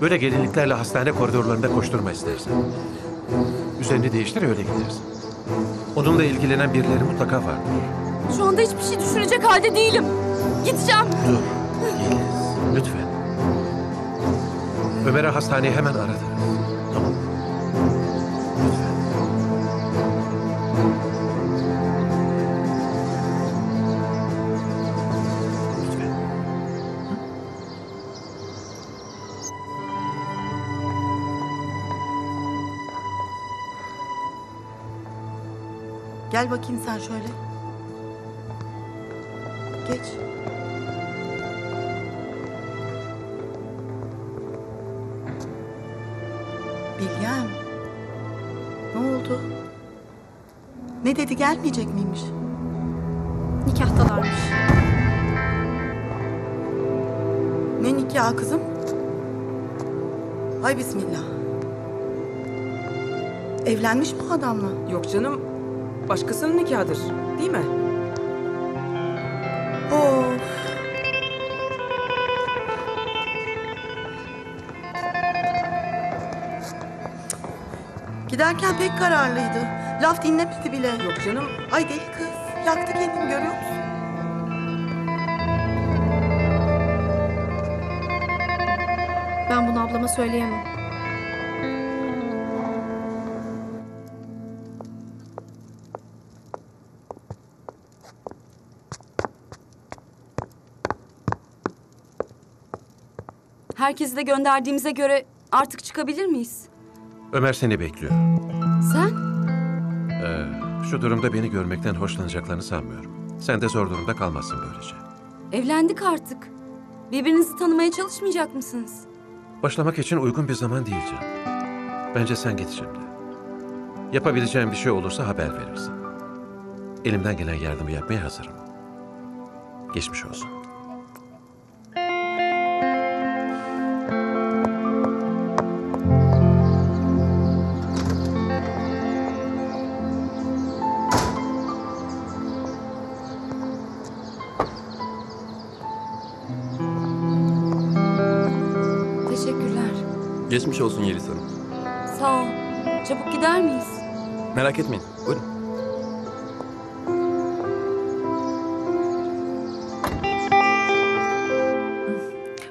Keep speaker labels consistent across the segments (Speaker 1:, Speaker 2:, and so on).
Speaker 1: Böyle gelinliklerle hastane koridorlarında koşturma istersen. Üzerini değiştir öyle gidersin. Onunla ilgilenen birileri mutlaka vardır.
Speaker 2: Şu anda hiçbir şey düşünecek halde değilim. Gideceğim.
Speaker 1: Dur. Yeliz, lütfen. Ömer'e hastaneye hemen aradınız.
Speaker 3: Gel bakayım sen şöyle. Geç. Bilgem. Ne oldu? Ne dedi gelmeyecek miymiş?
Speaker 4: Nikahtalarmış.
Speaker 3: Ne nikahı kızım? Hay bismillah. Evlenmiş mi adamla?
Speaker 5: Yok canım. Başkasının nikahıdır. Değil mi?
Speaker 3: Of. Giderken pek kararlıydı. Laf dinlemedi bile.
Speaker 5: Yok canım.
Speaker 3: Ay deli kız. Yaktı kendini görüyor musun?
Speaker 4: Ben bunu ablama söyleyemem.
Speaker 2: Herkesi de gönderdiğimize göre artık çıkabilir miyiz?
Speaker 1: Ömer seni bekliyor.
Speaker 2: Sen?
Speaker 1: Ee, şu durumda beni görmekten hoşlanacaklarını sanmıyorum. Sen de zor durumda kalmazsın böylece.
Speaker 2: Evlendik artık. Birbirinizi tanımaya çalışmayacak mısınız?
Speaker 1: Başlamak için uygun bir zaman değil canım. Bence sen git şimdi. Yapabileceğin bir şey olursa haber verirsin. Elimden gelen yardımı yapmaya hazırım. Geçmiş olsun.
Speaker 6: Geçmiş olsun Yeliz Hanım.
Speaker 2: Sağ ol. Çabuk gider miyiz?
Speaker 6: Merak etmeyin. Buyurun.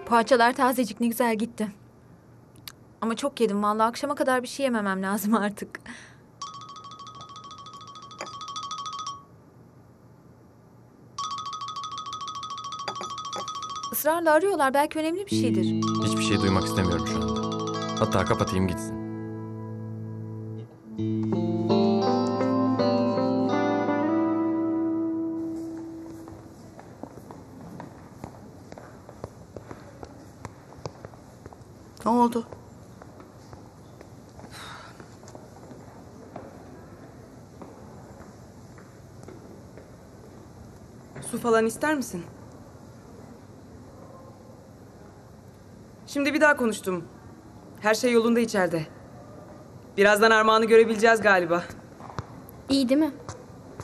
Speaker 7: Poğaçalar tazecik ne güzel gitti. Ama çok yedim vallahi akşama kadar bir şey yememem lazım artık. Israrla arıyorlar belki önemli bir şeydir.
Speaker 6: Hiçbir şey duymak istemiyorum şu anda. Hatta kapatayım gitsin.
Speaker 3: Ne oldu?
Speaker 5: Su falan ister misin? Şimdi bir daha konuştum. Her şey yolunda içeride. Birazdan Armağan'ı görebileceğiz galiba.
Speaker 4: İyi değil mi?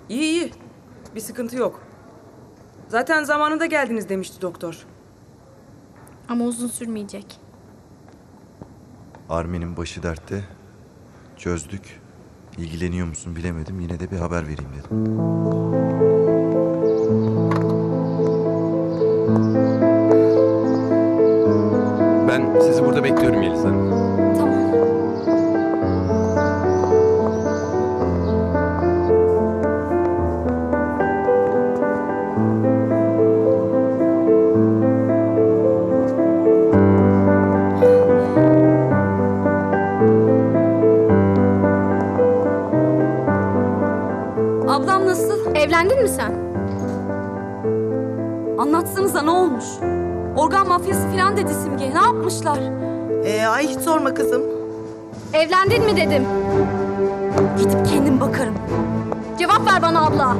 Speaker 5: İyi iyi. Bir sıkıntı yok. Zaten zamanında geldiniz demişti doktor.
Speaker 4: Ama uzun sürmeyecek.
Speaker 8: Armin'in başı dertte. Çözdük. İlgileniyor musun bilemedim. Yine de bir haber vereyim dedim.
Speaker 6: Ben sizi burada bekliyorum Yeliz Hanım.
Speaker 2: Organ mafyası falan dedi Simge. Ne yapmışlar?
Speaker 3: Ee, ay hiç sorma kızım.
Speaker 4: Evlendin mi dedim.
Speaker 2: Gidip kendim bakarım.
Speaker 4: Cevap ver bana abla.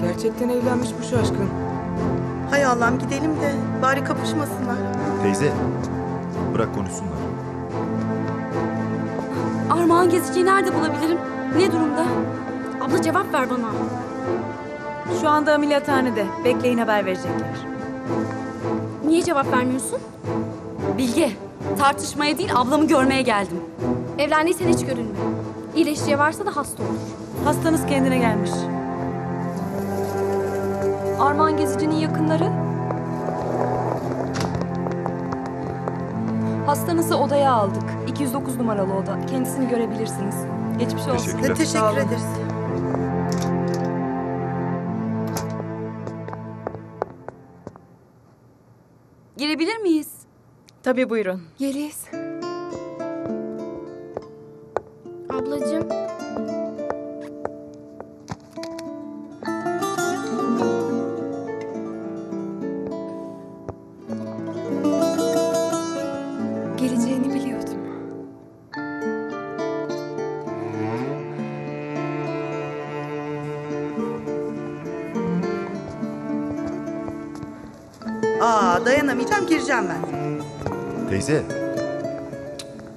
Speaker 5: Gerçekten evlenmiş bu şaşkın.
Speaker 3: Hay Allah'ım gidelim de bari kapışmasınlar.
Speaker 8: Teyze, bırak konuşsunlar.
Speaker 2: Armağan Gezici'yi nerede bulabilirim? Ne durumda?
Speaker 4: Abla cevap ver bana.
Speaker 9: Şu anda ameliyathanede. Bekleyin haber verecekler.
Speaker 4: Niye cevap vermiyorsun?
Speaker 2: Bilge, tartışmaya değil ablamı görmeye geldim.
Speaker 4: Evlendiysen hiç görünme. İyileşeceği varsa da hasta olur.
Speaker 9: Hastanız kendine gelmiş.
Speaker 2: Armağan Gezici'nin yakınları. Hastanızı odaya aldık. 209 numaralı oda. Kendisini görebilirsiniz. Geçmiş olsun.
Speaker 8: Teşekkürler.
Speaker 3: Teşekkür ederiz.
Speaker 9: Tabii buyurun.
Speaker 10: Yeliz.
Speaker 4: Ablacığım.
Speaker 8: Teyze,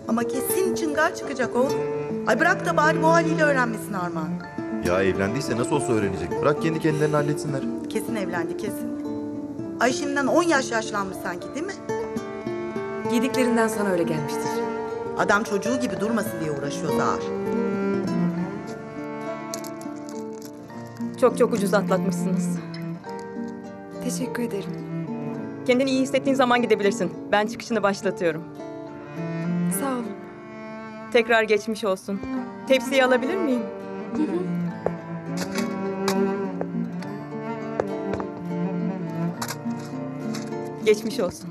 Speaker 3: Ama kesin çıngar çıkacak oğlum. Ay bırak da bari bu haliyle öğrenmesin Armağan.
Speaker 8: ya evlendiyse nasıl olsa öğrenecek. Bırak kendi kendilerini halletsinler.
Speaker 3: Kesin evlendi kesin. Ay şimdiden 10 yaş yaşlanmış sanki değil mi?
Speaker 9: Yediklerinden sana öyle gelmiştir.
Speaker 3: Adam çocuğu gibi durmasın diye uğraşıyor Zahar.
Speaker 5: Çok çok ucuz atlatmışsınız.
Speaker 10: Teşekkür ederim.
Speaker 5: Kendini iyi hissettiğin zaman gidebilirsin. Ben çıkışını başlatıyorum.
Speaker 10: Sağ olun.
Speaker 5: Tekrar geçmiş olsun. Tepsiyi alabilir miyim? Geçmiş olsun.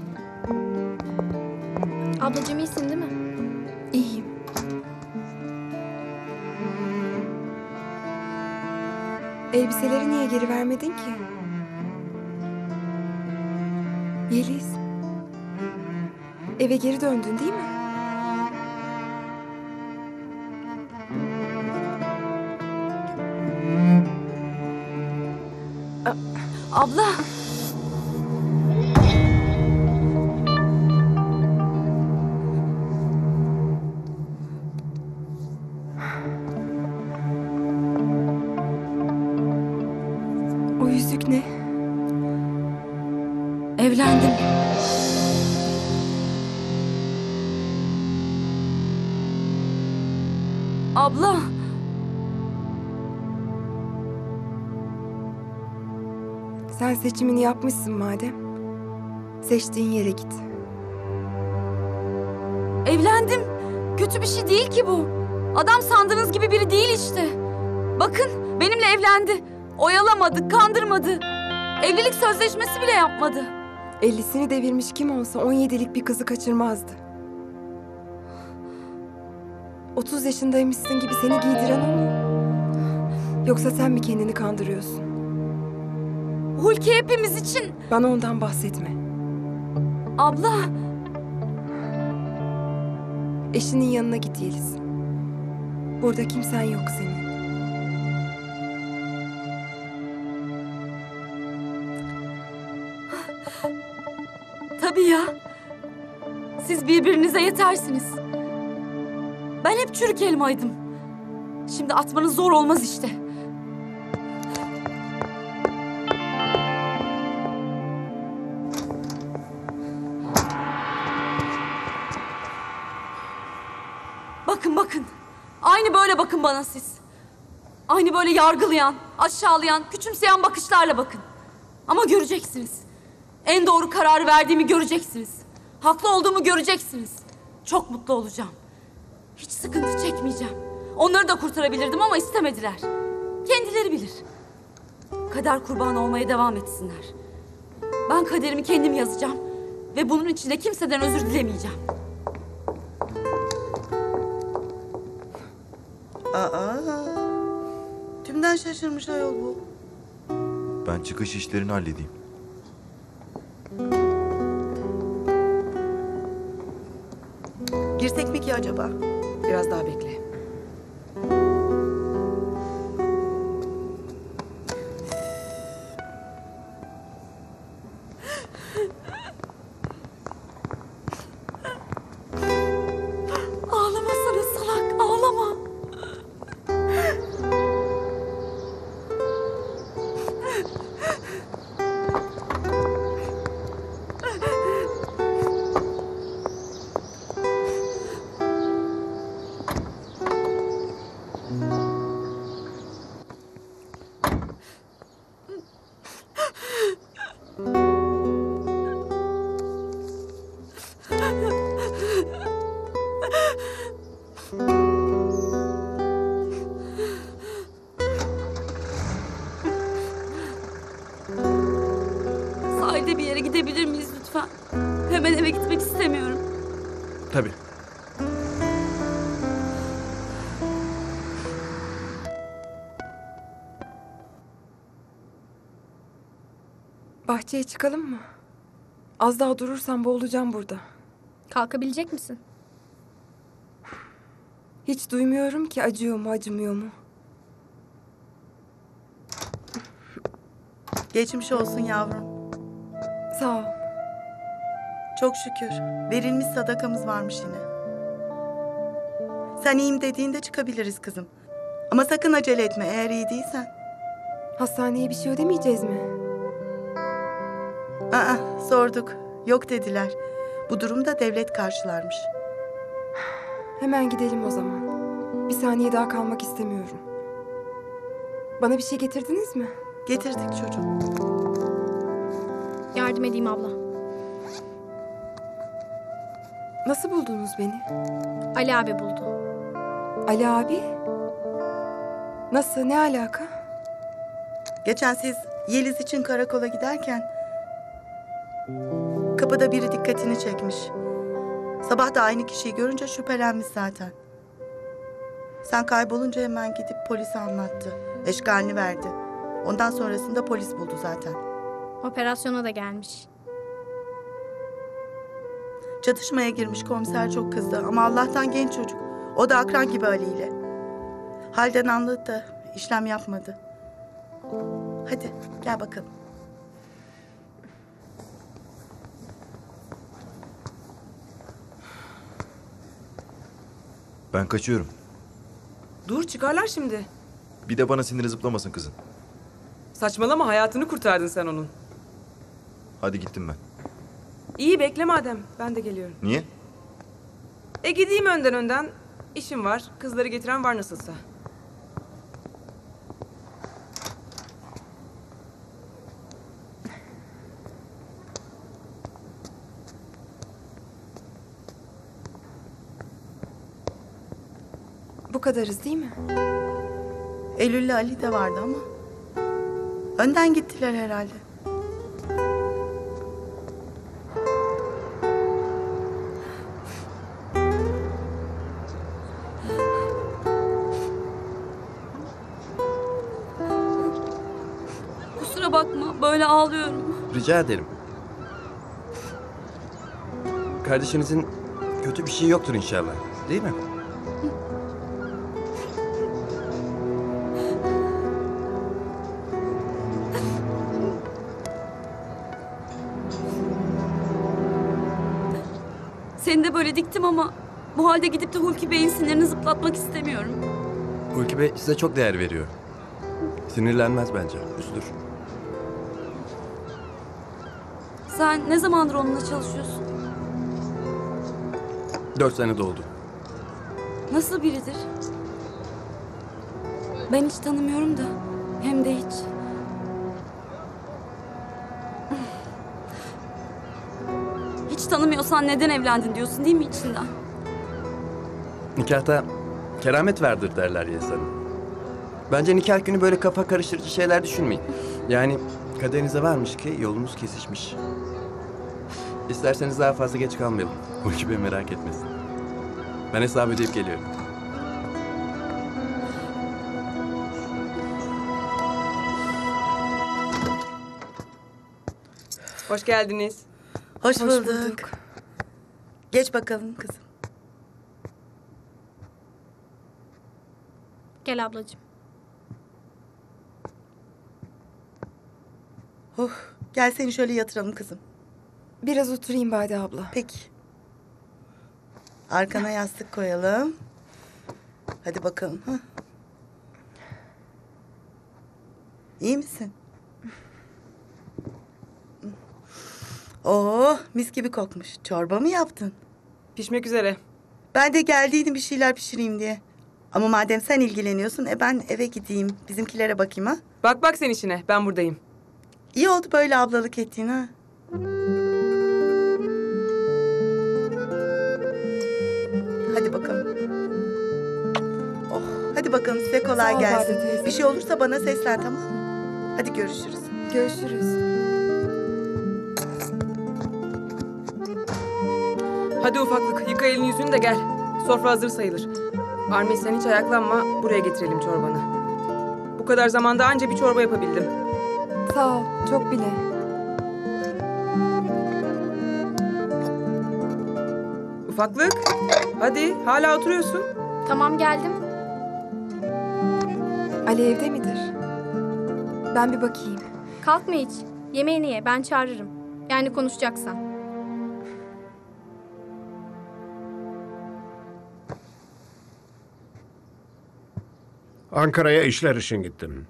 Speaker 4: Ablacığım iyisin değil mi?
Speaker 10: İyiyim. Elbiseleri niye geri vermedin ki? Yeliz. Eve geri döndün değil mi?
Speaker 2: Abla. Evlendim. Abla.
Speaker 10: Sen seçimini yapmışsın madem. Seçtiğin yere git.
Speaker 2: Evlendim. Kötü bir şey değil ki bu. Adam sandığınız gibi biri değil işte. Bakın benimle evlendi. Oyalamadı, kandırmadı. Evlilik sözleşmesi bile yapmadı.
Speaker 10: Ellisini devirmiş kim olsa 17'lik bir kızı kaçırmazdı. 30 yaşındaymışsın gibi seni giydiren o mu? Yoksa sen mi kendini kandırıyorsun?
Speaker 2: Hulki hepimiz için.
Speaker 10: Bana ondan bahsetme.
Speaker 2: Abla.
Speaker 10: Eşinin yanına git Yeliz. Burada kimsen yok senin.
Speaker 2: Birbirinize yetersiniz. Ben hep çürük elmaydım. Şimdi atmanız zor olmaz işte. Bakın bakın. Aynı böyle bakın bana siz. Aynı böyle yargılayan, aşağılayan, küçümseyen bakışlarla bakın. Ama göreceksiniz. En doğru kararı verdiğimi göreceksiniz. Haklı olduğumu göreceksiniz. Çok mutlu olacağım. Hiç sıkıntı çekmeyeceğim. Onları da kurtarabilirdim ama istemediler. Kendileri bilir. Kader kurbanı olmaya devam etsinler. Ben kaderimi kendim yazacağım. Ve bunun için de kimseden özür dilemeyeceğim.
Speaker 3: Aa. Tümden şaşırmış ayol bu.
Speaker 8: Ben çıkış işlerini halledeyim.
Speaker 3: Girsek mi ki acaba?
Speaker 9: Biraz daha bekle.
Speaker 10: Bahçeye çıkalım mı? Az daha durursam boğulacağım burada.
Speaker 4: Kalkabilecek misin?
Speaker 10: Hiç duymuyorum ki acıyor mu acımıyor mu.
Speaker 3: Geçmiş olsun yavrum.
Speaker 10: Sağ ol.
Speaker 3: Çok şükür. Verilmiş sadakamız varmış yine. Sen iyiyim dediğinde çıkabiliriz kızım. Ama sakın acele etme eğer iyi değilsen.
Speaker 10: Hastaneye bir şey ödemeyeceğiz mi?
Speaker 3: Aa, sorduk. Yok dediler. Bu durumda devlet karşılarmış.
Speaker 10: Hemen gidelim o zaman. Bir saniye daha kalmak istemiyorum. Bana bir şey getirdiniz mi?
Speaker 3: Getirdik çocuğum.
Speaker 4: Yardım edeyim abla.
Speaker 10: Nasıl buldunuz beni?
Speaker 4: Ali abi buldu.
Speaker 10: Ali abi? Nasıl? Ne alaka?
Speaker 3: Geçen siz Yeliz için karakola giderken kapıda biri dikkatini çekmiş. Sabah da aynı kişiyi görünce şüphelenmiş zaten. Sen kaybolunca hemen gidip polise anlattı. Eşkalini verdi. Ondan sonrasında polis buldu zaten.
Speaker 4: Operasyona da gelmiş.
Speaker 3: Çatışmaya girmiş komiser çok kızdı ama Allah'tan genç çocuk. O da akran gibi Ali ile. Halden anladı da işlem yapmadı. Hadi gel bakalım.
Speaker 8: Ben kaçıyorum.
Speaker 10: Dur çıkarlar şimdi.
Speaker 8: Bir de bana siniri zıplamasın kızın.
Speaker 10: Saçmalama hayatını kurtardın sen onun.
Speaker 8: Hadi gittim ben.
Speaker 10: İyi bekle madem. Ben de geliyorum.
Speaker 8: Niye?
Speaker 10: E gideyim önden önden. İşim var. Kızları getiren var nasılsa. Kadarız değil mi?
Speaker 3: Eylül'le Ali de vardı ama. Önden gittiler herhalde.
Speaker 2: Kusura bakma böyle ağlıyorum.
Speaker 11: Rica ederim. Kardeşinizin kötü bir şey yoktur inşallah. Değil mi?
Speaker 2: Diktim ama bu halde gidip de Hulki Bey'in sinirini zıplatmak istemiyorum.
Speaker 11: Hulki Bey size çok değer veriyor. Sinirlenmez bence. Üzülür.
Speaker 2: Sen ne zamandır onunla çalışıyorsun?
Speaker 11: Dört sene doldu.
Speaker 2: Nasıl biridir? Ben hiç tanımıyorum da. Hem de hiç. Tanımıyorsan neden evlendin diyorsun değil mi içinden?
Speaker 11: Nikahta keramet vardır derler yazarım. Bence nikah günü böyle kafa karıştırıcı şeyler düşünmeyin. Yani kaderinize varmış ki yolunuz kesişmiş. İsterseniz daha fazla geç kalmayalım. Hulki Bey merak etmesin. Ben hesabı ödeyip geliyorum.
Speaker 10: Hoş geldiniz.
Speaker 3: Hoş,
Speaker 10: Hoş
Speaker 3: bulduk.
Speaker 10: bulduk.
Speaker 3: Geç bakalım kızım.
Speaker 4: Gel ablacığım.
Speaker 3: Oh, gel seni şöyle yatıralım kızım.
Speaker 10: Biraz oturayım Bade abla.
Speaker 3: Peki. Arkana yastık koyalım. Hadi bakalım. Hı. İyi misin? Oo, mis gibi kokmuş. Çorba mı yaptın?
Speaker 10: Pişmek üzere.
Speaker 3: Ben de geldiydim bir şeyler pişireyim diye. Ama madem sen ilgileniyorsun e ben eve gideyim. Bizimkilere bakayım ha.
Speaker 5: Bak bak sen işine. Ben buradayım.
Speaker 3: İyi oldu böyle ablalık ettiğin ha. Hadi bakalım. Oh, hadi bakalım size kolay
Speaker 10: Sağ ol
Speaker 3: gelsin.
Speaker 10: Bade teyze.
Speaker 3: Bir şey olursa bana seslen tamam mı? Hadi görüşürüz.
Speaker 10: Görüşürüz.
Speaker 5: Hadi ufaklık yıka elini yüzünü de gel. Sofra hazır sayılır. Armi sen hiç ayaklanma. Buraya getirelim çorbanı. Bu kadar zamanda anca bir çorba yapabildim.
Speaker 10: Sağ ol. Çok bile.
Speaker 5: Ufaklık. Hadi hala oturuyorsun.
Speaker 4: Tamam geldim.
Speaker 10: Ali evde midir? Ben bir bakayım.
Speaker 4: Kalkma hiç. Yemeğini ye ben çağırırım. Yani konuşacaksan.
Speaker 12: Ankara'ya işler için gittim.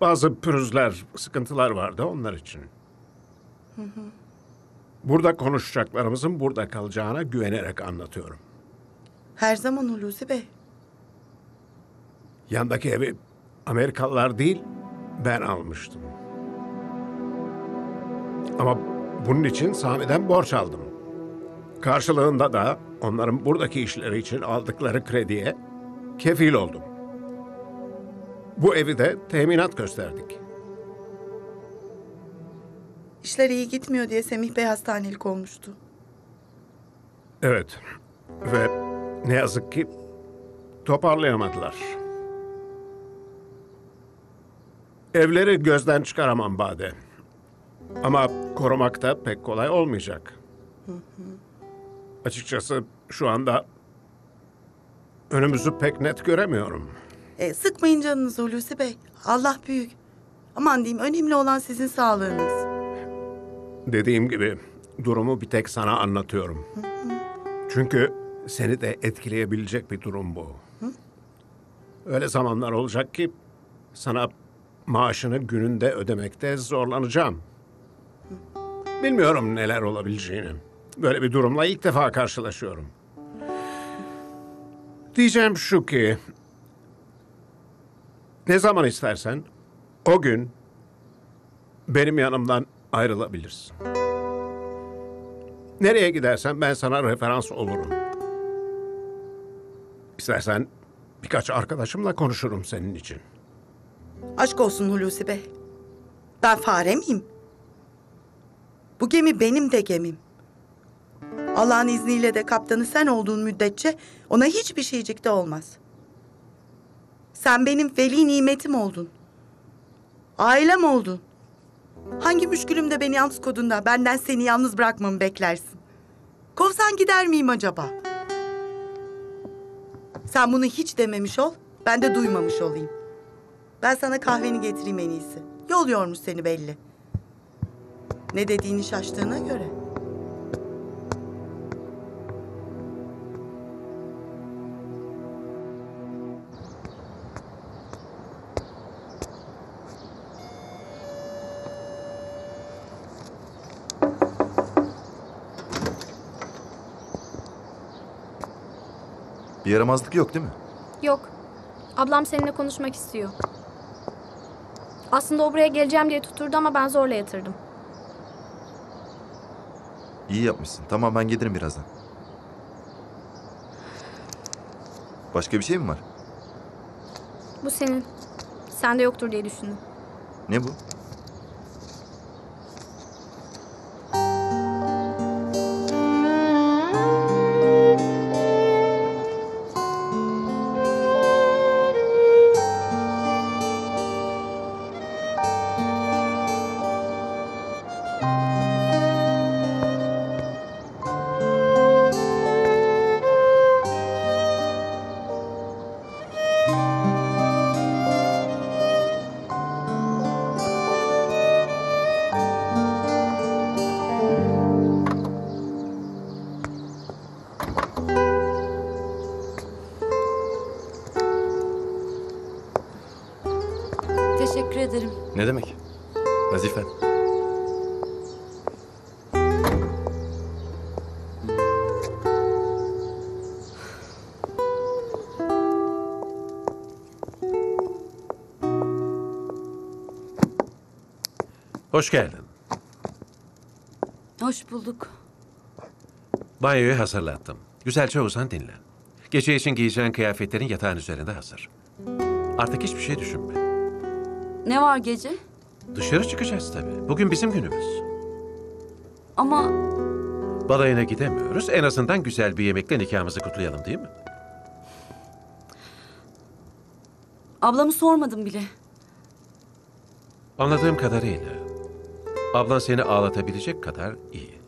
Speaker 12: Bazı pürüzler, sıkıntılar vardı onlar için. Burada konuşacaklarımızın burada kalacağına güvenerek anlatıyorum.
Speaker 3: Her zaman Hulusi Bey.
Speaker 12: Yandaki evi Amerikalılar değil, ben almıştım. Ama bunun için Sami'den borç aldım. Karşılığında da onların buradaki işleri için aldıkları krediye kefil oldum. Bu evi de teminat gösterdik.
Speaker 3: İşler iyi gitmiyor diye Semih Bey hastanelik olmuştu.
Speaker 12: Evet. Ve ne yazık ki toparlayamadılar. Evleri gözden çıkaramam Bade. Ama korumak da pek kolay olmayacak. Açıkçası şu anda önümüzü pek net göremiyorum.
Speaker 3: E, sıkmayın canınızı Hulusi Bey. Allah büyük. Aman diyeyim önemli olan sizin sağlığınız.
Speaker 12: Dediğim gibi durumu bir tek sana anlatıyorum. Çünkü seni de etkileyebilecek bir durum bu. Öyle zamanlar olacak ki sana maaşını gününde ödemekte zorlanacağım. Bilmiyorum neler olabileceğini. Böyle bir durumla ilk defa karşılaşıyorum. Diyeceğim şu ki ne zaman istersen o gün benim yanımdan ayrılabilirsin. Nereye gidersen ben sana referans olurum. İstersen birkaç arkadaşımla konuşurum senin için.
Speaker 3: Aşk olsun Hulusi Bey. Ben fare miyim? Bu gemi benim de gemim. Allah'ın izniyle de kaptanı sen olduğun müddetçe ona hiçbir şeycik de olmaz. Sen benim veli nimetim oldun. Ailem oldun. Hangi müşkülüm de beni yalnız kodunda benden seni yalnız bırakmamı beklersin? Kovsan gider miyim acaba? Sen bunu hiç dememiş ol, ben de duymamış olayım. Ben sana kahveni getireyim en iyisi. Yol yormuş seni belli. Ne dediğini şaştığına göre.
Speaker 8: Bir yaramazlık yok değil mi?
Speaker 4: Yok. Ablam seninle konuşmak istiyor. Aslında o buraya geleceğim diye tuturdu ama ben zorla yatırdım.
Speaker 8: İyi yapmışsın. Tamam ben gelirim birazdan. Başka bir şey mi var?
Speaker 4: Bu senin. Sende yoktur diye düşündüm.
Speaker 8: Ne bu?
Speaker 1: Hoş geldin.
Speaker 2: Hoş bulduk.
Speaker 1: Banyoyu hazırlattım. Güzelce uzan dinlen. Gece için giyeceğin kıyafetlerin yatağın üzerinde hazır. Artık hiçbir şey düşünme.
Speaker 2: Ne var gece?
Speaker 1: Dışarı çıkacağız tabii. Bugün bizim günümüz.
Speaker 2: Ama
Speaker 1: Balayına gidemiyoruz. En azından güzel bir yemekle nikahımızı kutlayalım değil mi?
Speaker 2: ablamı sormadım bile.
Speaker 1: Anladığım kadarıyla ablan seni ağlatabilecek kadar iyi.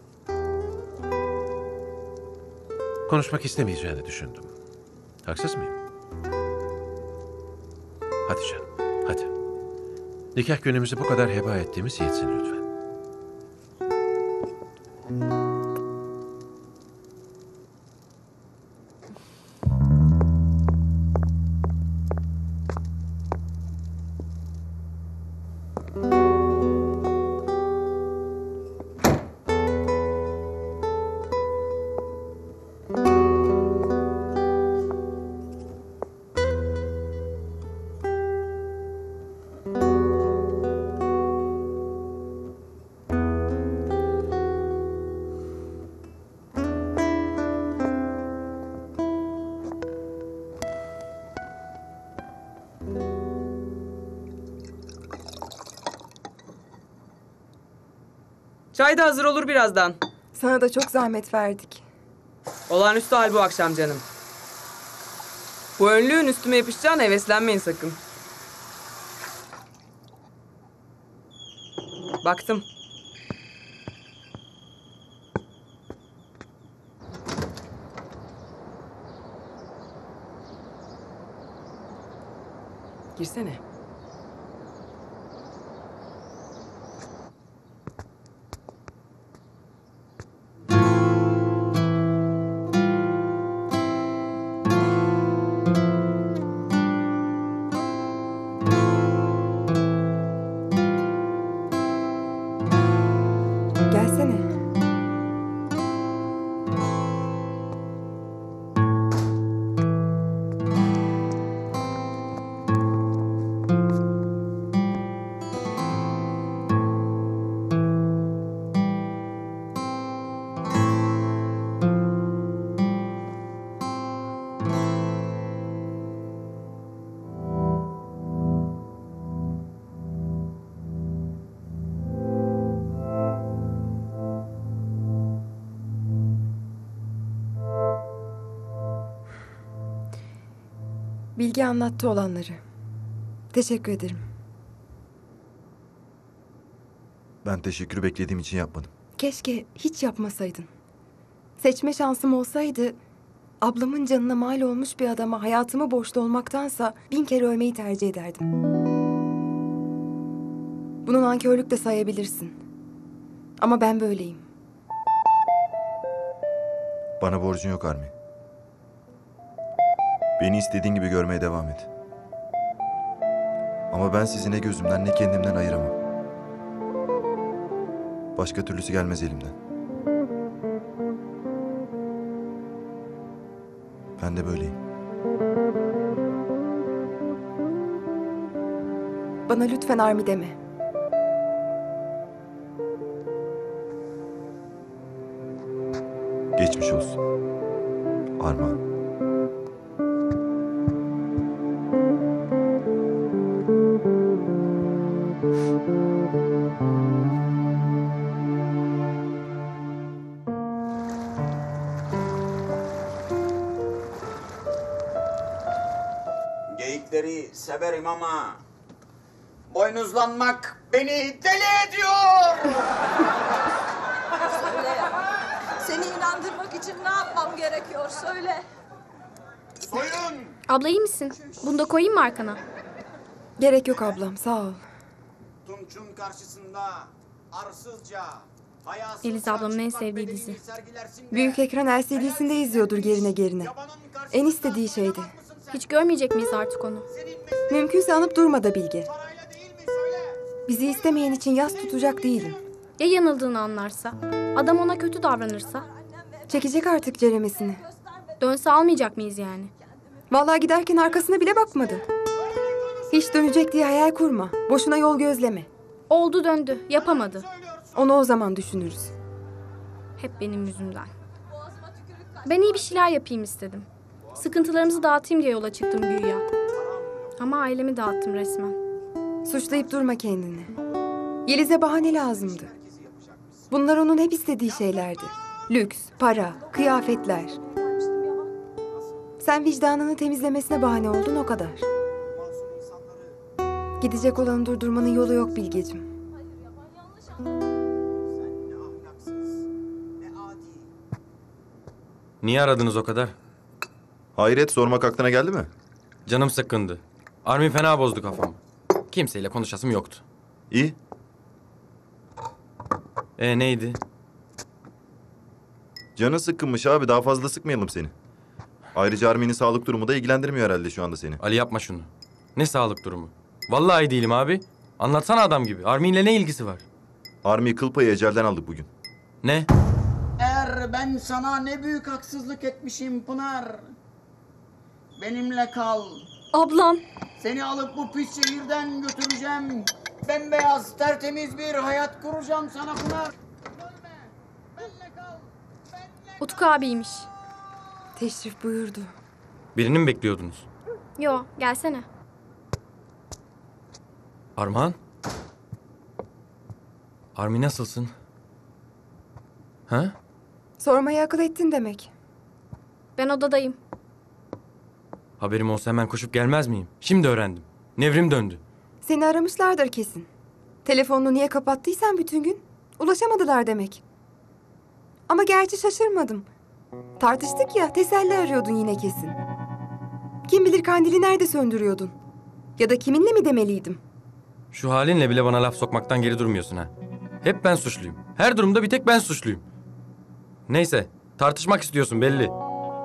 Speaker 1: Konuşmak istemeyeceğini düşündüm. Haksız mıyım? Hadi canım, hadi. Nikah günümüzü bu kadar heba ettiğimiz yetsin lütfen.
Speaker 5: Çay da hazır olur birazdan.
Speaker 10: Sana da çok zahmet verdik.
Speaker 5: Olağanüstü hal bu akşam canım. Bu önlüğün üstüme yapışacağına heveslenmeyin sakın. Baktım. Girsene.
Speaker 10: Bilgi anlattı olanları. Teşekkür ederim.
Speaker 8: Ben teşekkürü beklediğim için yapmadım.
Speaker 10: Keşke hiç yapmasaydın. Seçme şansım olsaydı ablamın canına mal olmuş bir adama hayatımı borçlu olmaktansa bin kere ölmeyi tercih ederdim. Bunu nankörlük de sayabilirsin. Ama ben böyleyim.
Speaker 8: Bana borcun yok Armi. Beni istediğin gibi görmeye devam et. Ama ben sizi ne gözümden ne kendimden ayıramam. Başka türlüsü gelmez elimden. Ben de böyleyim.
Speaker 10: Bana lütfen Armi deme.
Speaker 8: Geçmiş olsun. Armağan.
Speaker 13: Severim ama boynuzlanmak beni deli ediyor.
Speaker 14: Söyle ya. Seni inandırmak için ne yapmam gerekiyor söyle.
Speaker 13: Soyun!
Speaker 4: Abla iyi misin? Bunu da koyayım mı arkana?
Speaker 10: Gerek yok ablam sağ ol.
Speaker 13: Tunç'un karşısında arsızca,
Speaker 4: Eliz ablamın en sevdiği dizi.
Speaker 10: Büyük ekran LCD'sinde izliyordur gerine gerine. En istediği şeydi.
Speaker 4: Hiç görmeyecek miyiz artık onu?
Speaker 10: Mümkünse anıp durma da Bilge. Bizi istemeyen için yas tutacak değilim.
Speaker 4: Ya yanıldığını anlarsa? Adam ona kötü davranırsa?
Speaker 10: Çekecek artık ceremesini.
Speaker 4: Dönse almayacak mıyız yani?
Speaker 10: Vallahi giderken arkasına bile bakmadı. Hiç dönecek diye hayal kurma. Boşuna yol gözleme.
Speaker 4: Oldu döndü. Yapamadı.
Speaker 10: Onu o zaman düşünürüz.
Speaker 4: Hep benim yüzümden. Ben iyi bir şeyler yapayım istedim. Sıkıntılarımızı dağıtayım diye yola çıktım güya. Ama ailemi dağıttım resmen.
Speaker 10: Suçlayıp durma kendini. Yeliz'e bahane lazımdı. Bunlar onun hep istediği şeylerdi. Lüks, para, kıyafetler. Sen vicdanını temizlemesine bahane oldun o kadar. Gidecek olanı durdurmanın yolu yok
Speaker 13: adi.
Speaker 6: Niye aradınız o kadar?
Speaker 8: Hayret sormak aklına geldi mi?
Speaker 6: Canım sıkkındı. Armin fena bozdu kafamı. Kimseyle konuşasım yoktu.
Speaker 8: İyi.
Speaker 6: E neydi?
Speaker 8: Canın sıkkınmış abi daha fazla sıkmayalım seni. Ayrıca Armin'in sağlık durumu da ilgilendirmiyor herhalde şu anda seni.
Speaker 6: Ali yapma şunu. Ne sağlık durumu? Vallahi iyi değilim abi. Anlatsana adam gibi. Armin'le ne ilgisi var?
Speaker 8: Armi kıl payı ecelden aldık bugün.
Speaker 6: Ne?
Speaker 13: Er ben sana ne büyük haksızlık etmişim Pınar. Benimle kal.
Speaker 2: Ablam.
Speaker 13: Seni alıp bu pis şehirden götüreceğim. Bembeyaz tertemiz bir hayat kuracağım sana Pınar.
Speaker 4: Utku abiymiş.
Speaker 10: Teşrif buyurdu.
Speaker 6: Birini mi bekliyordunuz?
Speaker 4: Yo gelsene.
Speaker 6: Armağan? Armin nasılsın? Ha?
Speaker 10: Sormayı akıl ettin demek.
Speaker 4: Ben odadayım.
Speaker 6: Haberim olsa hemen koşup gelmez miyim? Şimdi öğrendim. Nevrim döndü.
Speaker 10: Seni aramışlardır kesin. Telefonunu niye kapattıysan bütün gün ulaşamadılar demek. Ama gerçi şaşırmadım. Tartıştık ya teselli arıyordun yine kesin. Kim bilir kandili nerede söndürüyordun? Ya da kiminle mi demeliydim?
Speaker 6: Şu halinle bile bana laf sokmaktan geri durmuyorsun ha. Hep ben suçluyum. Her durumda bir tek ben suçluyum. Neyse, tartışmak istiyorsun belli.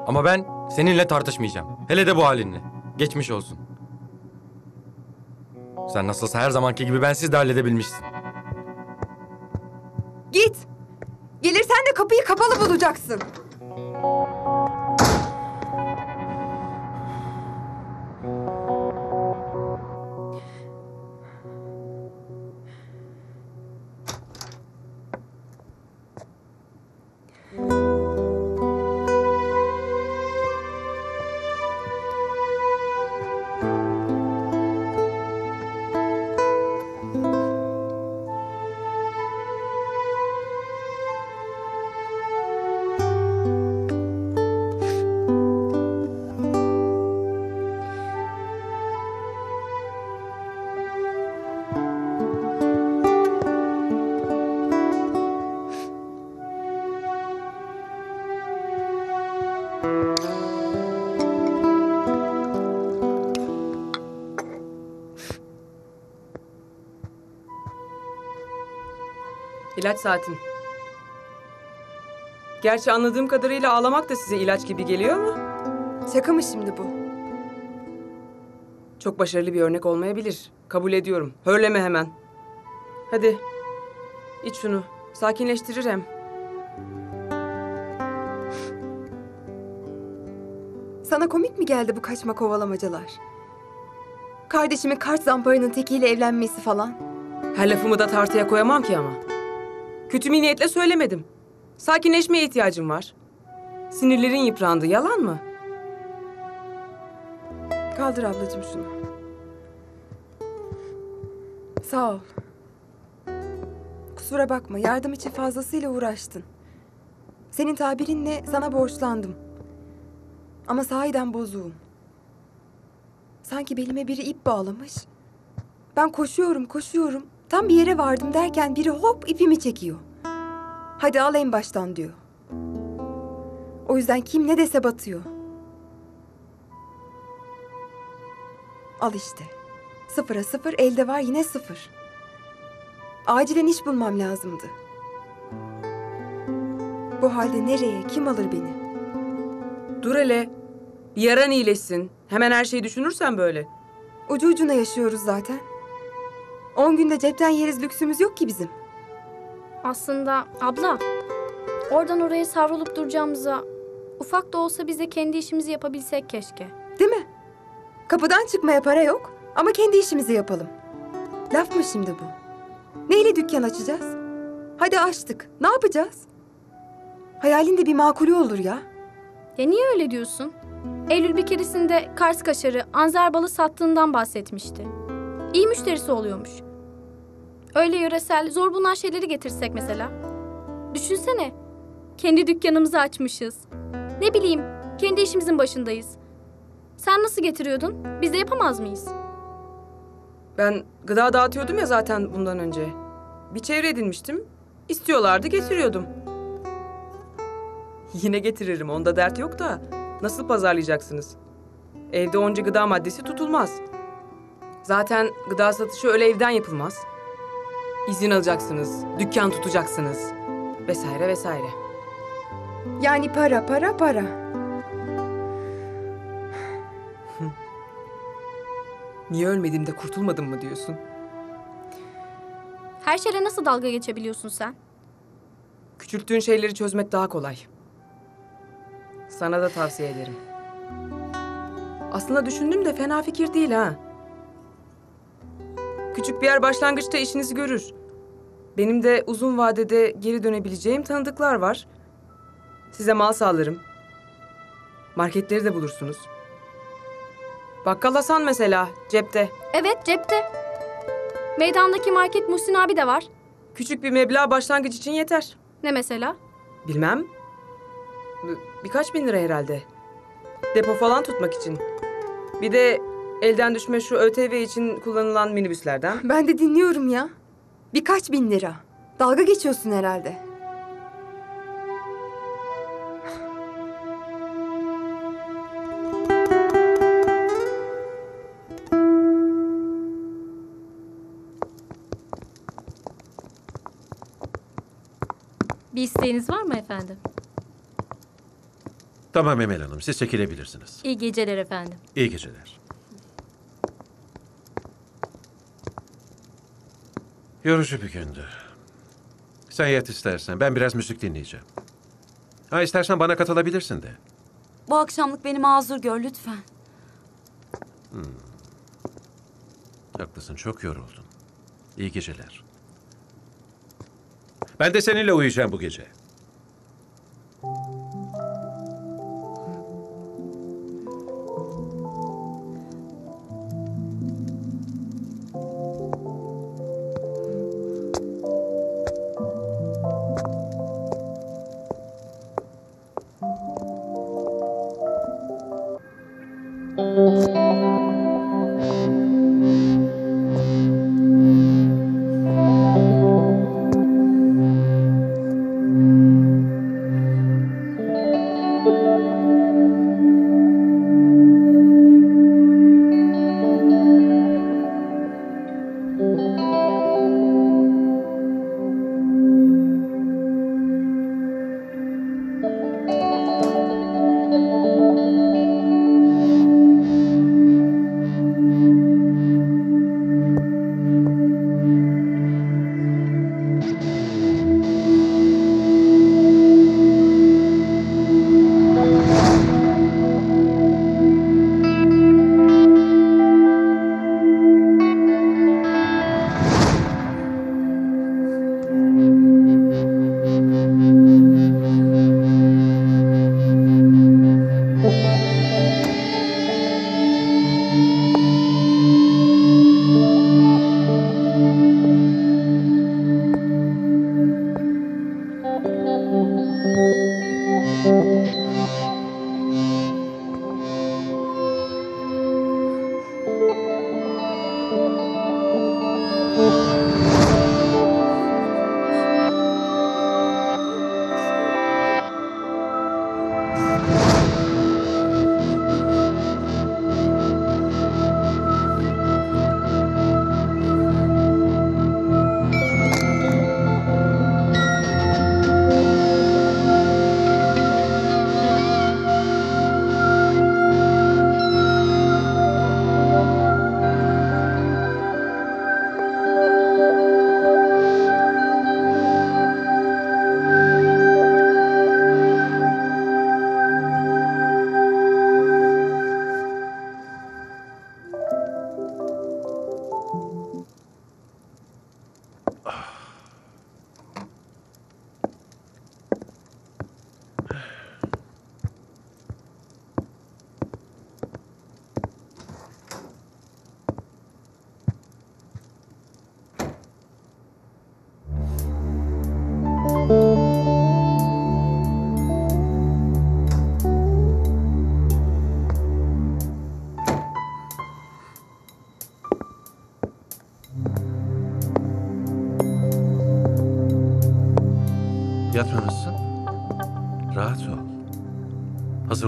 Speaker 6: Ama ben seninle tartışmayacağım. Hele de bu halinle. Geçmiş olsun. Sen nasılsa her zamanki gibi bensiz de halledebilmişsin.
Speaker 10: Git! Gelirsen de kapıyı kapalı bulacaksın.
Speaker 5: İlaç saatin. Gerçi anladığım kadarıyla ağlamak da size ilaç gibi geliyor mu?
Speaker 10: Şaka mı şimdi bu?
Speaker 5: Çok başarılı bir örnek olmayabilir. Kabul ediyorum. Hörleme hemen. Hadi. İç şunu. Sakinleştirir hem.
Speaker 10: Sana komik mi geldi bu kaçma kovalamacalar? Kardeşimin kart zamparının tekiyle evlenmesi falan.
Speaker 5: Her lafımı da tartıya koyamam ki ama. Kötü bir niyetle söylemedim. Sakinleşmeye ihtiyacım var. Sinirlerin yıprandı. Yalan mı?
Speaker 10: Kaldır ablacığım şunu. Sağ ol. Kusura bakma yardım için fazlasıyla uğraştın. Senin tabirinle sana borçlandım. Ama sahiden bozuğum. Sanki belime biri ip bağlamış. Ben koşuyorum koşuyorum. Tam bir yere vardım derken biri hop ipimi çekiyor. Hadi al en baştan diyor. O yüzden kim ne dese batıyor. Al işte. Sıfıra sıfır elde var yine sıfır. Acilen iş bulmam lazımdı. Bu halde nereye, kim alır beni?
Speaker 5: Dur hele. Yaran iyileşsin. Hemen her şeyi düşünürsen böyle.
Speaker 10: Ucu ucuna yaşıyoruz zaten. On günde cepten yeriz lüksümüz yok ki bizim.
Speaker 4: Aslında abla oradan oraya savrulup duracağımıza ufak da olsa biz de kendi işimizi yapabilsek keşke.
Speaker 10: Değil mi? Kapıdan çıkmaya para yok ama kendi işimizi yapalım. Laf mı şimdi bu? Neyle dükkan açacağız? Hadi açtık. Ne yapacağız? Hayalin de bir makulü olur ya.
Speaker 4: Ya niye öyle diyorsun? Eylül bir keresinde Kars kaşarı, anzer balı sattığından bahsetmişti. İyi müşterisi oluyormuş. Öyle yöresel, zor bulunan şeyleri getirsek mesela. Düşünsene, kendi dükkanımızı açmışız. Ne bileyim, kendi işimizin başındayız. Sen nasıl getiriyordun? Biz de yapamaz mıyız?
Speaker 5: Ben gıda dağıtıyordum ya zaten bundan önce. Bir çevre edinmiştim. İstiyorlardı getiriyordum. Yine getiririm onda dert yok da. Nasıl pazarlayacaksınız? Evde onca gıda maddesi tutulmaz. Zaten gıda satışı öyle evden yapılmaz. İzin alacaksınız, dükkan tutacaksınız. Vesaire vesaire.
Speaker 10: Yani para, para, para.
Speaker 5: Niye ölmedim de kurtulmadım mı diyorsun?
Speaker 4: Her şeyle nasıl dalga geçebiliyorsun sen?
Speaker 5: Küçülttüğün şeyleri çözmek daha kolay. Sana da tavsiye ederim. Aslında düşündüm de fena fikir değil ha. Küçük bir yer başlangıçta işinizi görür. Benim de uzun vadede geri dönebileceğim tanıdıklar var. Size mal sağlarım. Marketleri de bulursunuz. Bakkal Hasan mesela cepte.
Speaker 4: Evet, cepte. Meydandaki market Muhsin abi de var.
Speaker 5: Küçük bir meblağ başlangıç için yeter.
Speaker 4: Ne mesela?
Speaker 5: Bilmem. Bir- birkaç bin lira herhalde. Depo falan tutmak için. Bir de elden düşme şu ÖTV için kullanılan minibüslerden.
Speaker 10: Ben de dinliyorum ya. Birkaç bin lira. Dalga geçiyorsun herhalde.
Speaker 15: Bir isteğiniz var mı efendim?
Speaker 1: Tamam Emel Hanım, siz çekilebilirsiniz.
Speaker 15: İyi geceler efendim.
Speaker 1: İyi geceler. Yorucu bir gündü. Sen yat istersen. Ben biraz müzik dinleyeceğim. Ha istersen bana katılabilirsin de.
Speaker 2: Bu akşamlık beni mazur gör lütfen.
Speaker 1: Haklısın, çok yoruldun. İyi geceler. Ben de seninle uyuyacağım bu gece.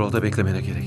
Speaker 1: Hazır ol da beklemene gerek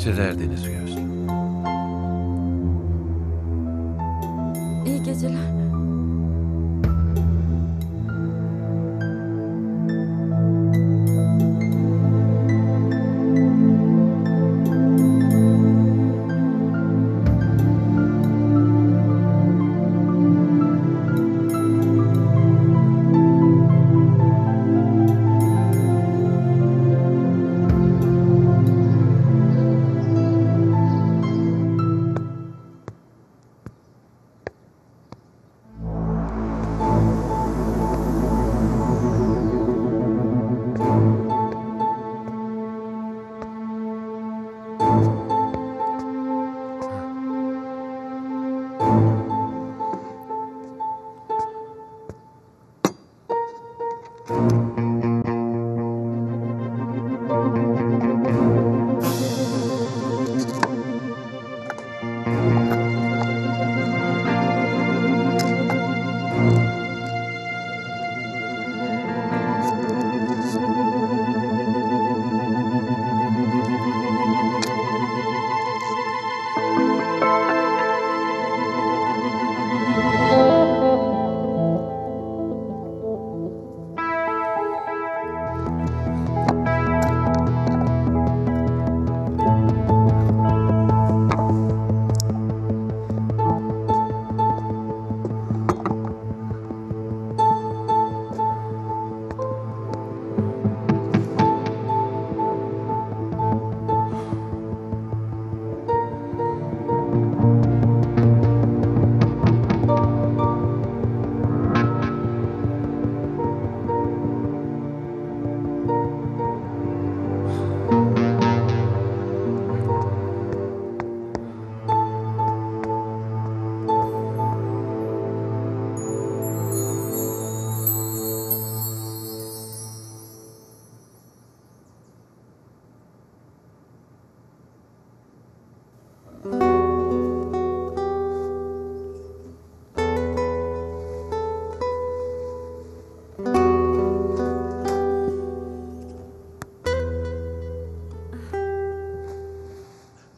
Speaker 1: İyi geceler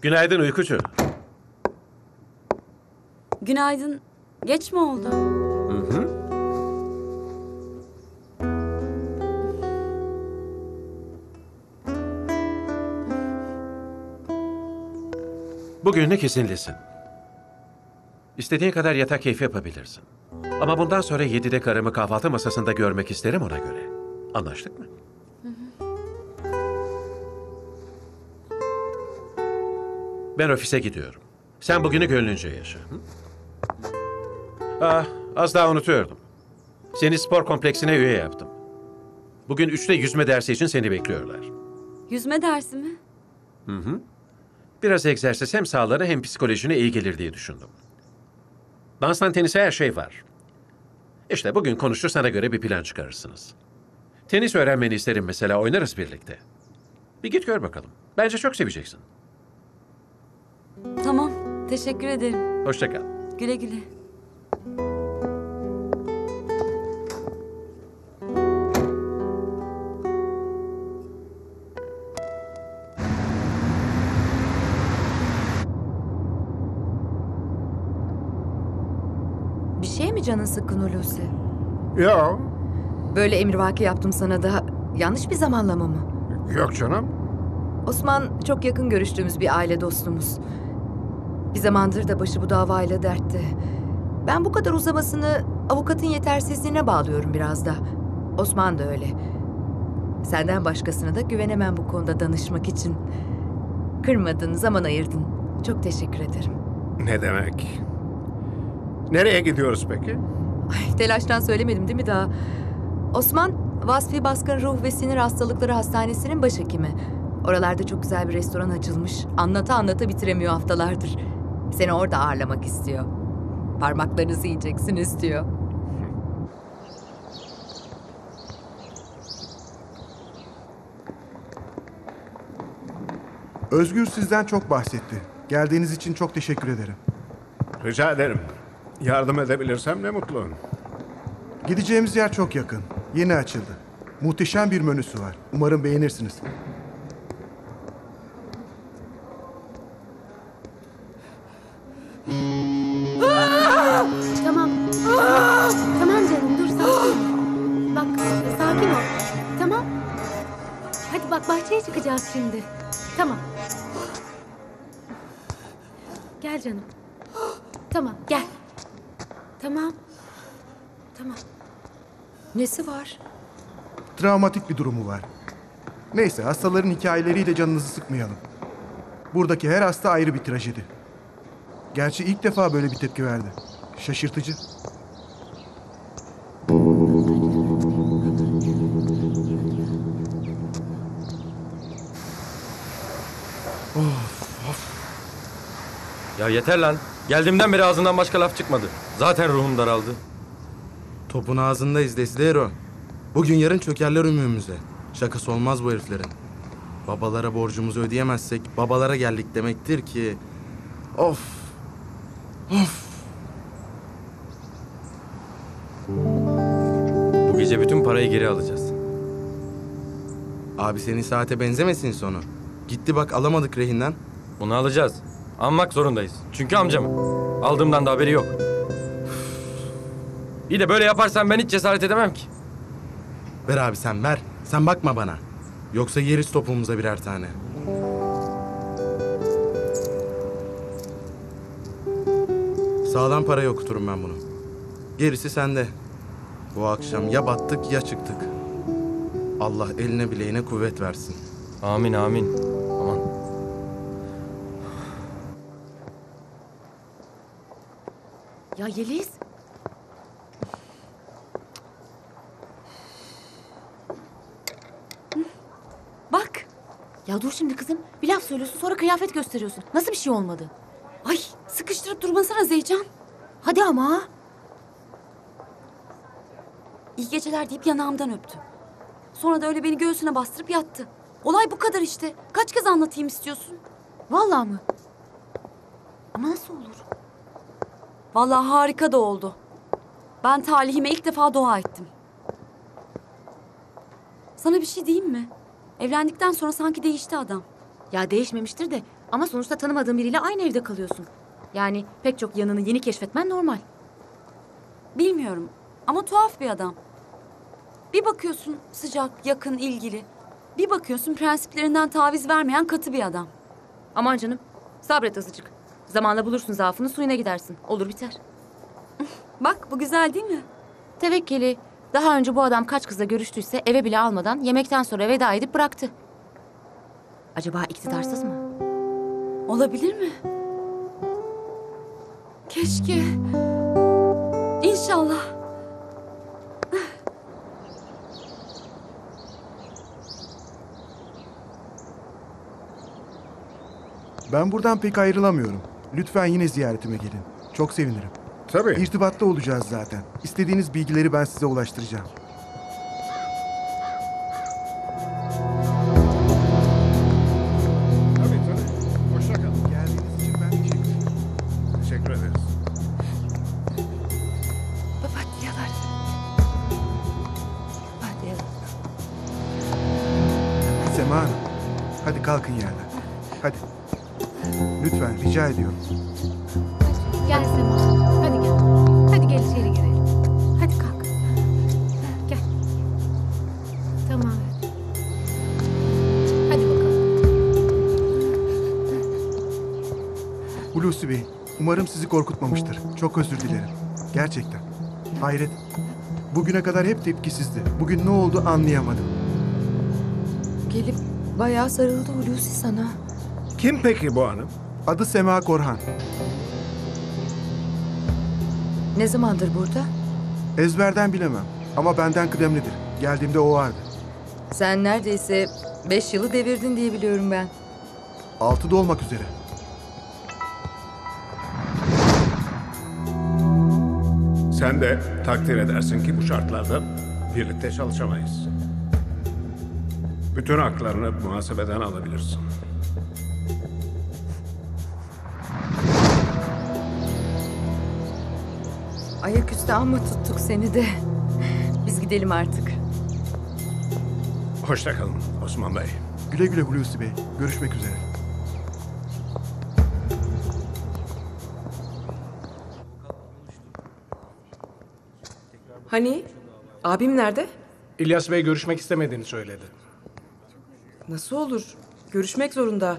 Speaker 1: Günaydın uykucu.
Speaker 2: Günaydın. Geç mi oldu?
Speaker 1: Hı hı. Bugünlük izinlisin. İstediğin kadar yatak keyfi yapabilirsin. Ama bundan sonra yedide karımı kahvaltı masasında görmek isterim ona göre. Anlaştık mı? Ben ofise gidiyorum. Sen bugünü gönlünce yaşa. Hı? Ah, az daha unutuyordum. Seni spor kompleksine üye yaptım. Bugün üçte yüzme dersi için seni bekliyorlar.
Speaker 2: Yüzme dersi mi?
Speaker 1: Hı hı. Biraz egzersiz hem sağlığına hem psikolojine iyi gelir diye düşündüm. Danstan tenise her şey var. İşte bugün konuşur sana göre bir plan çıkarırsınız. Tenis öğrenmeni isterim mesela oynarız birlikte. Bir git gör bakalım. Bence çok seveceksin.
Speaker 2: Teşekkür ederim.
Speaker 1: Hoşça kal.
Speaker 2: Güle güle.
Speaker 16: Bir şey mi canın sıkkın Hulusi?
Speaker 12: Yok.
Speaker 16: Böyle emrivaki yaptım sana da yanlış bir zamanlama mı?
Speaker 12: Yok canım.
Speaker 16: Osman çok yakın görüştüğümüz bir aile dostumuz. Bir zamandır da başı bu davayla dertte. Ben bu kadar uzamasını avukatın yetersizliğine bağlıyorum biraz da. Osman da öyle. Senden başkasına da güvenemem bu konuda danışmak için. Kırmadın, zaman ayırdın. Çok teşekkür ederim.
Speaker 12: Ne demek? Nereye gidiyoruz peki?
Speaker 16: Ay, telaştan söylemedim değil mi daha? Osman, Vasfi Baskın Ruh ve Sinir Hastalıkları Hastanesi'nin başhekimi. Oralarda çok güzel bir restoran açılmış. Anlata anlata bitiremiyor haftalardır. Seni orada ağırlamak istiyor. Parmaklarınızı yiyeceksiniz diyor.
Speaker 17: Özgür sizden çok bahsetti. Geldiğiniz için çok teşekkür ederim.
Speaker 12: Rica ederim. Yardım edebilirsem ne mutlu.
Speaker 17: Gideceğimiz yer çok yakın. Yeni açıldı. Muhteşem bir menüsü var. Umarım beğenirsiniz.
Speaker 18: Canım. Tamam gel. Tamam. Tamam.
Speaker 16: Nesi var?
Speaker 17: Travmatik bir durumu var. Neyse hastaların hikayeleriyle canınızı sıkmayalım. Buradaki her hasta ayrı bir trajedi. Gerçi ilk defa böyle bir tepki verdi. Şaşırtıcı.
Speaker 6: Ya yeter lan. Geldiğimden beri ağzından başka laf çıkmadı. Zaten ruhum daraldı.
Speaker 19: Topun ağzındayız Desidero. Bugün yarın çökerler ümüğümüze. Şakası olmaz bu heriflerin. Babalara borcumuzu ödeyemezsek babalara geldik demektir ki... Of! Of!
Speaker 6: Bu gece bütün parayı geri alacağız.
Speaker 19: Abi senin saate benzemesin sonu. Gitti bak alamadık rehinden.
Speaker 6: Bunu alacağız. Almak zorundayız. Çünkü amcam. Aldığımdan da haberi yok. İyi de böyle yaparsan ben hiç cesaret edemem ki.
Speaker 19: Ver abi sen ver. Sen bakma bana. Yoksa yeriz topumuza birer tane. Sağlam parayı okuturum ben bunu. Gerisi sende. Bu akşam ya battık ya çıktık. Allah eline bileğine kuvvet versin.
Speaker 6: Amin amin.
Speaker 18: Ya Yeliz.
Speaker 2: Bak.
Speaker 18: Ya dur şimdi kızım. Bir laf söylüyorsun sonra kıyafet gösteriyorsun. Nasıl bir şey olmadı?
Speaker 2: Ay sıkıştırıp durmasana Zeycan.
Speaker 18: Hadi ama.
Speaker 2: İyi geceler deyip yanağımdan öptü. Sonra da öyle beni göğsüne bastırıp yattı. Olay bu kadar işte. Kaç kez anlatayım istiyorsun?
Speaker 18: Vallahi mı? Ama nasıl olur?
Speaker 2: Vallahi harika da oldu. Ben talihime ilk defa dua ettim. Sana bir şey diyeyim mi? Evlendikten sonra sanki değişti adam.
Speaker 18: Ya değişmemiştir de Ama sonuçta tanımadığın biriyle aynı evde kalıyorsun. Yani pek çok yanını yeni keşfetmen normal.
Speaker 2: Bilmiyorum ama tuhaf bir adam. Bir bakıyorsun sıcak, yakın, ilgili. Bir bakıyorsun prensiplerinden taviz vermeyen katı bir adam.
Speaker 18: Aman canım sabret azıcık. Zamanla bulursun zaafını suyuna gidersin. Olur biter.
Speaker 2: Bak bu güzel değil mi?
Speaker 18: Tevekkeli. Daha önce bu adam kaç kızla görüştüyse eve bile almadan yemekten sonra veda edip bıraktı. Acaba iktidarsız mı?
Speaker 2: Olabilir mi? Keşke. İnşallah.
Speaker 17: Ben buradan pek ayrılamıyorum. Lütfen yine ziyaretime gelin. Çok sevinirim.
Speaker 12: Tabii.
Speaker 17: İrtibatta olacağız zaten. İstediğiniz bilgileri ben size ulaştıracağım. Umarım sizi korkutmamıştır. Çok özür dilerim. Gerçekten. Hayret. Bugüne kadar hep tepkisizdi. Bugün ne oldu anlayamadım.
Speaker 16: Gelip bayağı sarıldı Hulusi sana.
Speaker 12: Kim peki bu hanım?
Speaker 17: Adı Sema Korhan.
Speaker 16: Ne zamandır burada?
Speaker 17: Ezberden bilemem ama benden kıdemlidir. Geldiğimde o vardı.
Speaker 16: Sen neredeyse beş yılı devirdin diye biliyorum ben.
Speaker 17: Altı da olmak üzere.
Speaker 12: Sen de takdir edersin ki bu şartlarda birlikte çalışamayız. Bütün haklarını muhasebeden alabilirsin.
Speaker 16: Ayaküstü amma tuttuk seni de. Biz gidelim artık.
Speaker 12: Hoşça kalın Osman Bey.
Speaker 17: Güle güle Hulusi Bey. Görüşmek üzere.
Speaker 5: Hani? Abim nerede?
Speaker 20: İlyas Bey görüşmek istemediğini söyledi.
Speaker 5: Nasıl olur? Görüşmek zorunda.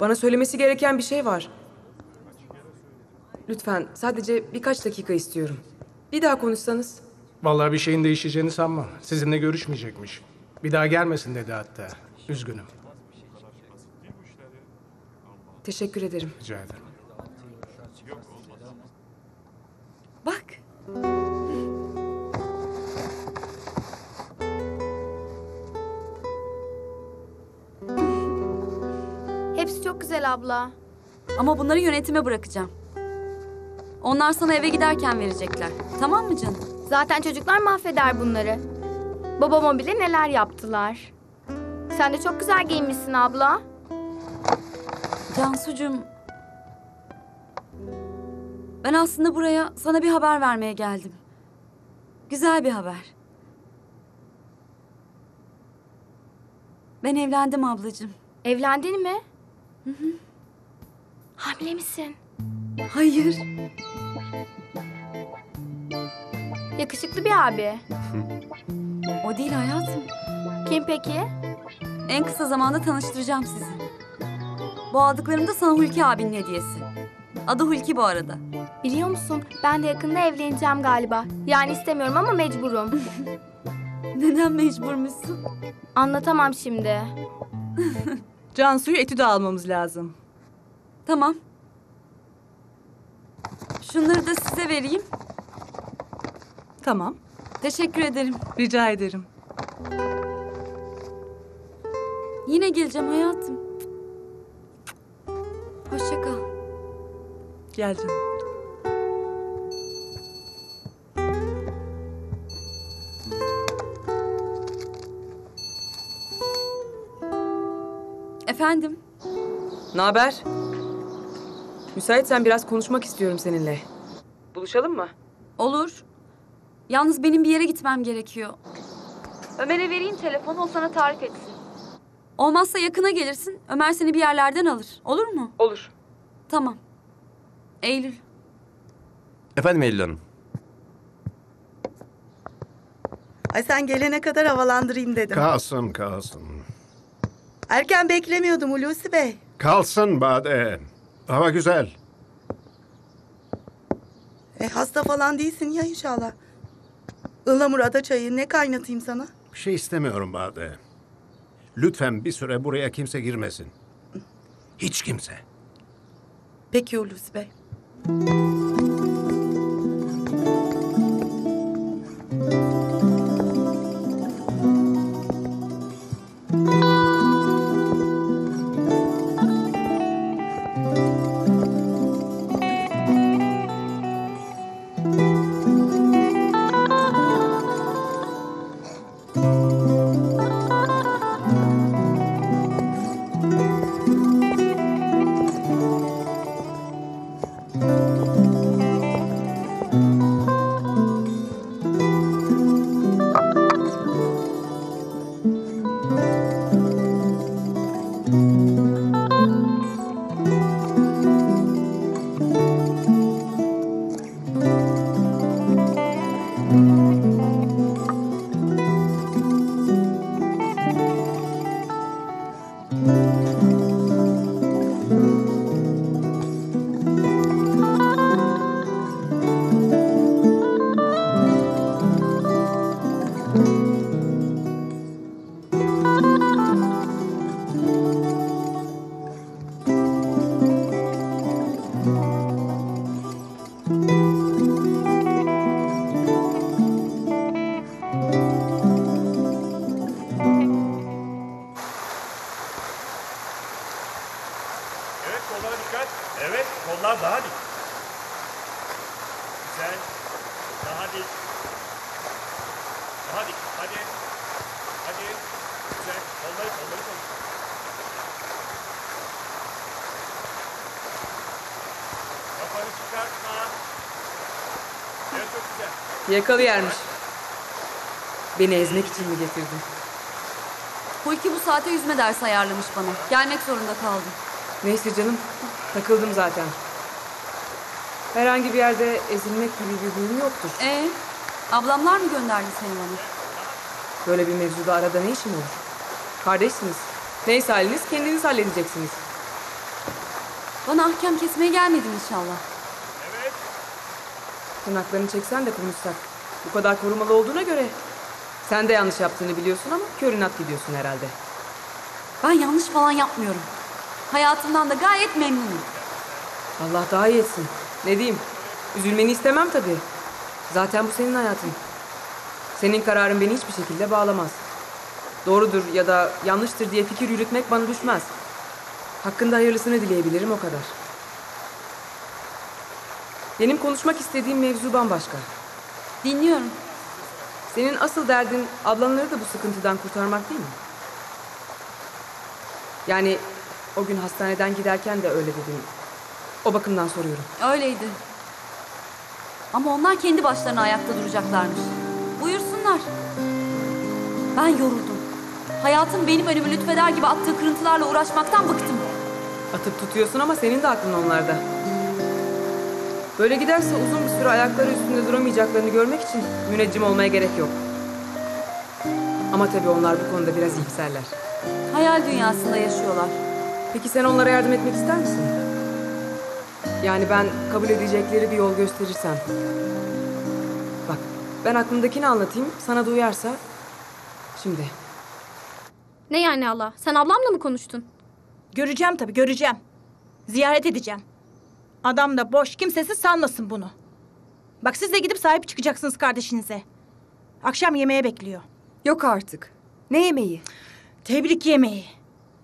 Speaker 5: Bana söylemesi gereken bir şey var. Lütfen sadece birkaç dakika istiyorum. Bir daha konuşsanız.
Speaker 20: Vallahi bir şeyin değişeceğini sanmam. Sizinle görüşmeyecekmiş. Bir daha gelmesin dedi hatta. Üzgünüm.
Speaker 5: Teşekkür ederim.
Speaker 20: Rica ederim.
Speaker 2: Bak.
Speaker 21: Hepsi çok güzel abla.
Speaker 2: Ama bunları yönetime bırakacağım. Onlar sana eve giderken verecekler. Tamam mı canım?
Speaker 21: Zaten çocuklar mahveder bunları. Babama bile neler yaptılar. Sen de çok güzel giyinmişsin abla.
Speaker 2: Cansucuğum. Ben aslında buraya sana bir haber vermeye geldim. Güzel bir haber. Ben evlendim ablacığım.
Speaker 21: Evlendin mi? Hamile misin?
Speaker 2: Hayır.
Speaker 21: Yakışıklı bir abi.
Speaker 2: O değil hayatım.
Speaker 21: Kim peki?
Speaker 2: En kısa zamanda tanıştıracağım sizi. Bu aldıklarım da sana Hulki abinin hediyesi. Adı Hulki bu arada.
Speaker 21: Biliyor musun? Ben de yakında evleneceğim galiba. Yani istemiyorum ama mecburum.
Speaker 2: Neden mecburmuşsun?
Speaker 21: Anlatamam şimdi.
Speaker 9: Cansu'yu etüde almamız lazım.
Speaker 2: Tamam. Şunları da size vereyim.
Speaker 9: Tamam.
Speaker 2: Teşekkür ederim.
Speaker 9: Rica ederim.
Speaker 2: Yine geleceğim hayatım. Hoşça kal.
Speaker 9: Gel canım.
Speaker 2: Efendim?
Speaker 5: Ne haber? Müsaitsen biraz konuşmak istiyorum seninle. Buluşalım mı?
Speaker 2: Olur. Yalnız benim bir yere gitmem gerekiyor. Ömer'e vereyim telefonu o sana tarif etsin. Olmazsa yakına gelirsin. Ömer seni bir yerlerden alır. Olur mu?
Speaker 5: Olur.
Speaker 2: Tamam. Eylül.
Speaker 11: Efendim Eylül Hanım.
Speaker 3: Ay sen gelene kadar havalandırayım dedim.
Speaker 12: Kalsın kalsın.
Speaker 3: Erken beklemiyordum Hulusi Bey.
Speaker 12: Kalsın Bade. Hava güzel.
Speaker 3: E, hasta falan değilsin ya inşallah. Ilamur ada çayı ne kaynatayım sana?
Speaker 12: Bir şey istemiyorum Bade. Lütfen bir süre buraya kimse girmesin. Hiç kimse.
Speaker 3: Peki Hulusi Bey.
Speaker 22: Güzel.
Speaker 5: Yakalı yermiş. Beni ezmek için mi getirdin?
Speaker 2: Hulki bu saate yüzme dersi ayarlamış bana. Gelmek zorunda kaldım.
Speaker 5: Neyse canım. Takıldım zaten. Herhangi bir yerde ezilmek gibi bir huyum yoktur.
Speaker 2: Ee, ablamlar mı gönderdi seni bana?
Speaker 5: Böyle bir mevzuda arada ne işim olur? Kardeşsiniz. Neyse haliniz kendiniz halledeceksiniz.
Speaker 2: Bana ahkam kesmeye gelmedin inşallah.
Speaker 5: Tırnaklarını çeksen de konuşsak. Bu kadar korumalı olduğuna göre sen de yanlış yaptığını biliyorsun ama kör inat gidiyorsun herhalde.
Speaker 2: Ben yanlış falan yapmıyorum. Hayatımdan da gayet memnunum.
Speaker 5: Allah daha iyi etsin. Ne diyeyim? Üzülmeni istemem tabii. Zaten bu senin hayatın. Senin kararın beni hiçbir şekilde bağlamaz. Doğrudur ya da yanlıştır diye fikir yürütmek bana düşmez. Hakkında hayırlısını dileyebilirim o kadar. Benim konuşmak istediğim mevzu bambaşka.
Speaker 2: Dinliyorum.
Speaker 5: Senin asıl derdin ablanları da bu sıkıntıdan kurtarmak değil mi? Yani o gün hastaneden giderken de öyle dedin. O bakımdan soruyorum.
Speaker 2: Öyleydi. Ama onlar kendi başlarına ayakta duracaklarmış. Buyursunlar. Ben yoruldum. Hayatım benim önümü lütfeder gibi attığı kırıntılarla uğraşmaktan bıktım.
Speaker 5: Atıp tutuyorsun ama senin de aklın onlarda. Böyle giderse uzun bir süre ayakları üstünde duramayacaklarını görmek için müneccim olmaya gerek yok. Ama tabii onlar bu konuda biraz iyimserler.
Speaker 2: Hayal dünyasında yaşıyorlar.
Speaker 5: Peki sen onlara yardım etmek ister misin? Yani ben kabul edecekleri bir yol gösterirsem. Bak ben aklımdakini anlatayım. Sana da uyarsa. Şimdi.
Speaker 4: Ne yani Allah? Sen ablamla mı konuştun?
Speaker 14: Göreceğim tabii göreceğim. Ziyaret edeceğim. Adam da boş kimsesiz sanmasın bunu. Bak siz de gidip sahip çıkacaksınız kardeşinize. Akşam yemeğe bekliyor.
Speaker 10: Yok artık. Ne yemeği?
Speaker 14: Tebrik yemeği.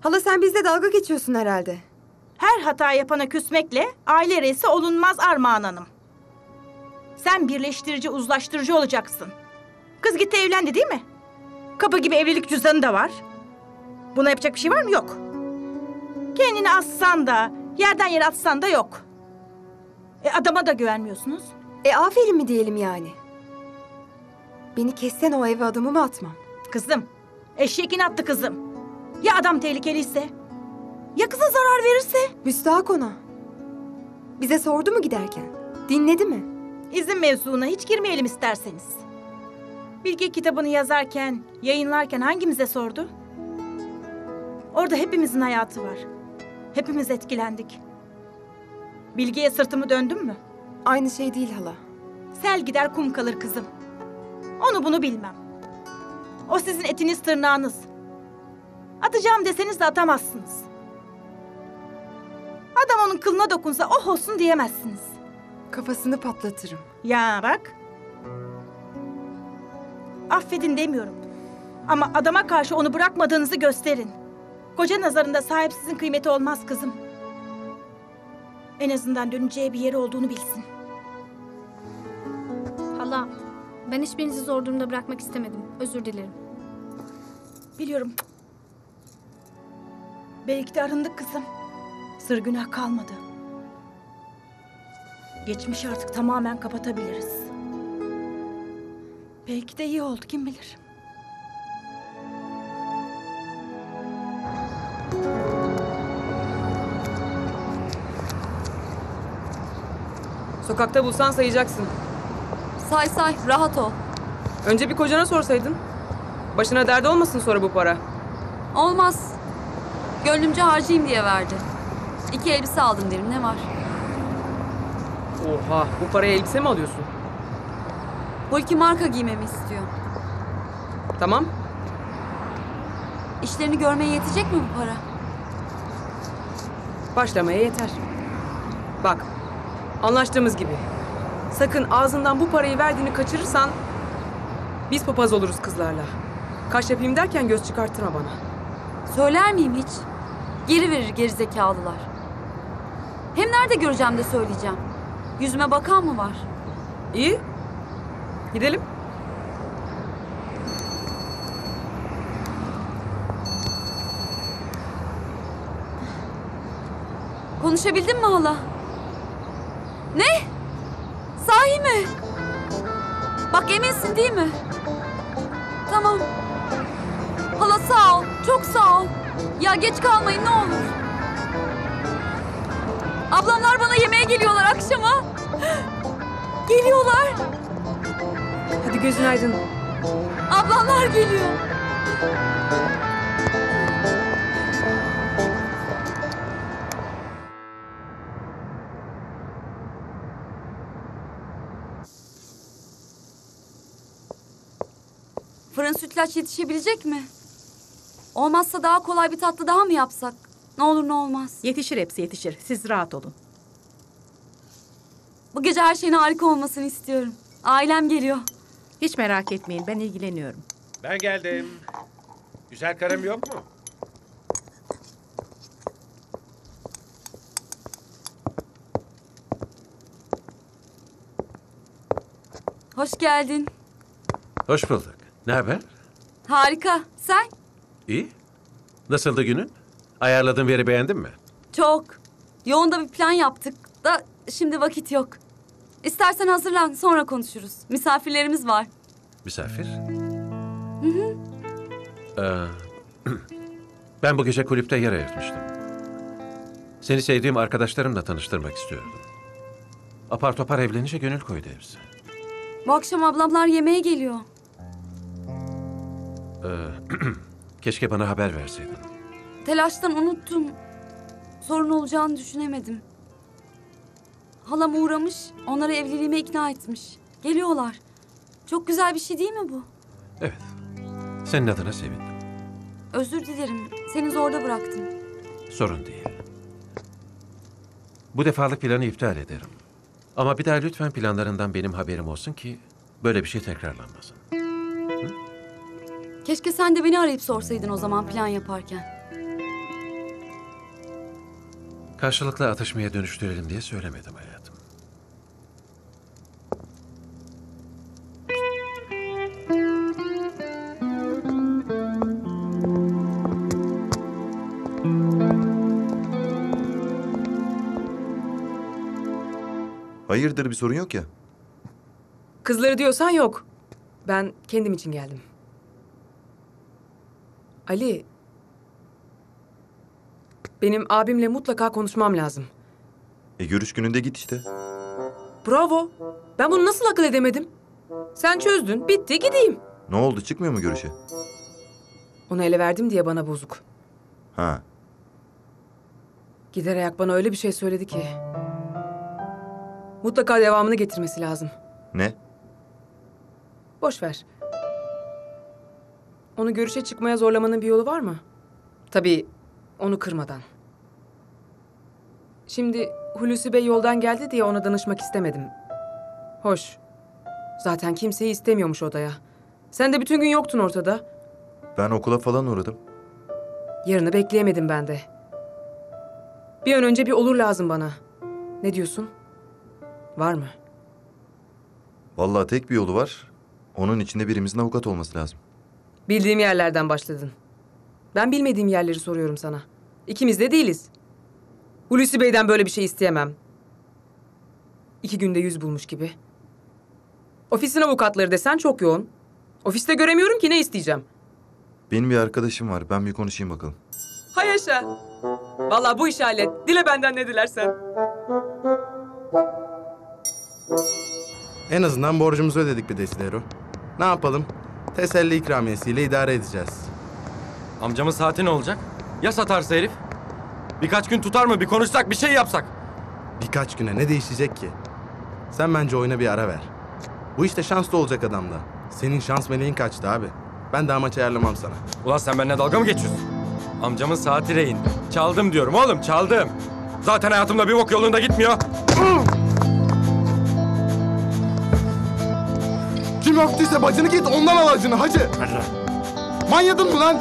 Speaker 10: Hala sen bizle dalga geçiyorsun herhalde.
Speaker 14: Her hata yapana küsmekle aile reisi olunmaz Armağan Hanım. Sen birleştirici, uzlaştırıcı olacaksın. Kız gitti evlendi değil mi? Kapı gibi evlilik cüzdanı da var. Buna yapacak bir şey var mı? Yok. Kendini assan da, yerden yere atsan da yok. E adama da güvenmiyorsunuz.
Speaker 10: E aferin mi diyelim yani? Beni kessen o eve adımımı atmam.
Speaker 14: Kızım, eşekin attı kızım. Ya adam tehlikeliyse? Ya kıza zarar verirse?
Speaker 10: Müstahak ona. Bize sordu mu giderken? Dinledi mi?
Speaker 14: İzin mevzuna hiç girmeyelim isterseniz. Bilge kitabını yazarken, yayınlarken hangimize sordu? Orada hepimizin hayatı var. Hepimiz etkilendik. Bilge'ye sırtımı döndüm mü?
Speaker 10: Aynı şey değil hala.
Speaker 14: Sel gider kum kalır kızım. Onu bunu bilmem. O sizin etiniz tırnağınız. Atacağım deseniz de atamazsınız. Adam onun kılına dokunsa oh olsun diyemezsiniz.
Speaker 10: Kafasını patlatırım.
Speaker 14: Ya bak. Affedin demiyorum. Ama adama karşı onu bırakmadığınızı gösterin. Koca nazarında sahipsizin kıymeti olmaz kızım. En azından döneceği bir yeri olduğunu bilsin.
Speaker 4: Hala, ben hiçbirinizi zor durumda bırakmak istemedim. Özür dilerim.
Speaker 14: Biliyorum. Belki de arındık kızım. Sır günah kalmadı. Geçmişi artık tamamen kapatabiliriz. Belki de iyi oldu kim bilir.
Speaker 5: Sokakta bulsan sayacaksın.
Speaker 2: Say say rahat ol.
Speaker 5: Önce bir kocana sorsaydın. Başına dert olmasın sonra bu para.
Speaker 2: Olmaz. Gönlümce harcayayım diye verdi. İki elbise aldım derim ne var?
Speaker 5: Oha bu paraya elbise mi alıyorsun?
Speaker 2: Hulki marka giymemi istiyor.
Speaker 5: Tamam.
Speaker 2: İşlerini görmeye yetecek mi bu para?
Speaker 5: Başlamaya yeter. Bak anlaştığımız gibi. Sakın ağzından bu parayı verdiğini kaçırırsan biz papaz oluruz kızlarla. Kaş yapayım derken göz çıkarttırma bana.
Speaker 2: Söyler miyim hiç? Geri verir gerizekalılar. Hem nerede göreceğim de söyleyeceğim. Yüzüme bakan mı var?
Speaker 5: İyi. Gidelim.
Speaker 2: Konuşabildin mi hala? Bak eminsin değil mi? Tamam. Hala sağ ol. Çok sağ ol. Ya geç kalmayın ne olur. Ablamlar bana yemeğe geliyorlar akşama. Geliyorlar.
Speaker 5: Hadi gözün aydın.
Speaker 2: Ablamlar geliyor. Sütlaç yetişebilecek mi? Olmazsa daha kolay bir tatlı daha mı yapsak? Ne olur ne olmaz.
Speaker 14: Yetişir hepsi yetişir. Siz rahat olun.
Speaker 2: Bu gece her şeyin harika olmasını istiyorum. Ailem geliyor.
Speaker 14: Hiç merak etmeyin ben ilgileniyorum.
Speaker 22: Ben geldim. Güzel karım yok mu?
Speaker 2: Hoş geldin.
Speaker 1: Hoş bulduk. Ne haber?
Speaker 2: Harika. Sen?
Speaker 1: İyi. Nasıldı günün? Ayarladığın yeri beğendin mi?
Speaker 2: Çok. Yoğun da bir plan yaptık da şimdi vakit yok. İstersen hazırlan sonra konuşuruz. Misafirlerimiz var.
Speaker 1: Misafir.
Speaker 2: Hı hı.
Speaker 1: Ee, ben bu gece kulüpte yer ayırtmıştım. Seni sevdiğim arkadaşlarımla tanıştırmak istiyordum. Apar topar evlenince gönül koydu hepsi.
Speaker 2: Bu akşam ablamlar yemeğe geliyor.
Speaker 1: Ee, keşke bana haber verseydin.
Speaker 2: Telaştan unuttum. Sorun olacağını düşünemedim. Halam uğramış, onları evliliğime ikna etmiş. Geliyorlar. Çok güzel bir şey değil mi bu?
Speaker 1: Evet. Senin adına sevindim.
Speaker 2: Özür dilerim. Seni zorda bıraktım.
Speaker 1: Sorun değil. Bu defalık planı iptal ederim. Ama bir daha lütfen planlarından benim haberim olsun ki böyle bir şey tekrarlanmasın.
Speaker 2: Keşke sen de beni arayıp sorsaydın o zaman plan yaparken.
Speaker 1: Karşılıklı atışmaya dönüştürelim diye söylemedim hayatım.
Speaker 8: Hayırdır bir sorun yok ya.
Speaker 5: Kızları diyorsan yok. Ben kendim için geldim. Ali, Benim abimle mutlaka konuşmam lazım.
Speaker 8: E görüş gününde git işte.
Speaker 5: Bravo. Ben bunu nasıl akıl edemedim? Sen çözdün. Bitti gideyim.
Speaker 8: Ne oldu çıkmıyor mu görüşe?
Speaker 5: Onu ele verdim diye bana bozuk.
Speaker 8: Ha.
Speaker 5: Gider ayak bana öyle bir şey söyledi ki. Mutlaka devamını getirmesi lazım.
Speaker 8: Ne?
Speaker 5: Boş ver. Onu görüşe çıkmaya zorlamanın bir yolu var mı? Tabii onu kırmadan. Şimdi Hulusi Bey yoldan geldi diye ona danışmak istemedim. Hoş. Zaten kimseyi istemiyormuş odaya. Sen de bütün gün yoktun ortada.
Speaker 8: Ben okula falan uğradım.
Speaker 5: Yarını bekleyemedim ben de. Bir an önce bir olur lazım bana. Ne diyorsun? Var mı?
Speaker 8: Vallahi tek bir yolu var. Onun içinde birimizin avukat olması lazım.
Speaker 5: Bildiğim yerlerden başladın. Ben bilmediğim yerleri soruyorum sana. İkimiz de değiliz. Hulusi Bey'den böyle bir şey isteyemem. İki günde yüz bulmuş gibi. Ofisin avukatları desen çok yoğun. Ofiste göremiyorum ki ne isteyeceğim.
Speaker 8: Benim bir arkadaşım var. Ben bir konuşayım bakalım.
Speaker 5: Hay yaşa. Vallahi bu işi hallet. Dile benden ne dilersen.
Speaker 19: En azından borcumuzu ödedik bir Desidero. Ne yapalım? Teselli ikramiyesiyle idare edeceğiz.
Speaker 6: Amcamın saati ne olacak? Ya satarsa herif? Birkaç gün tutar mı? Bir konuşsak, bir şey yapsak.
Speaker 19: Birkaç güne ne değişecek ki? Sen bence oyuna bir ara ver. Bu işte şanslı olacak adamda. Senin şans meleğin kaçtı abi. Ben daha maç ayarlamam sana.
Speaker 6: Ulan sen benimle dalga mı geçiyorsun? Amcamın saati rehin. Çaldım diyorum oğlum, çaldım. Zaten hayatımda bir bok yolunda gitmiyor.
Speaker 19: Kim öptüyse bacını git ondan al acını hacı. Manyadın mı lan?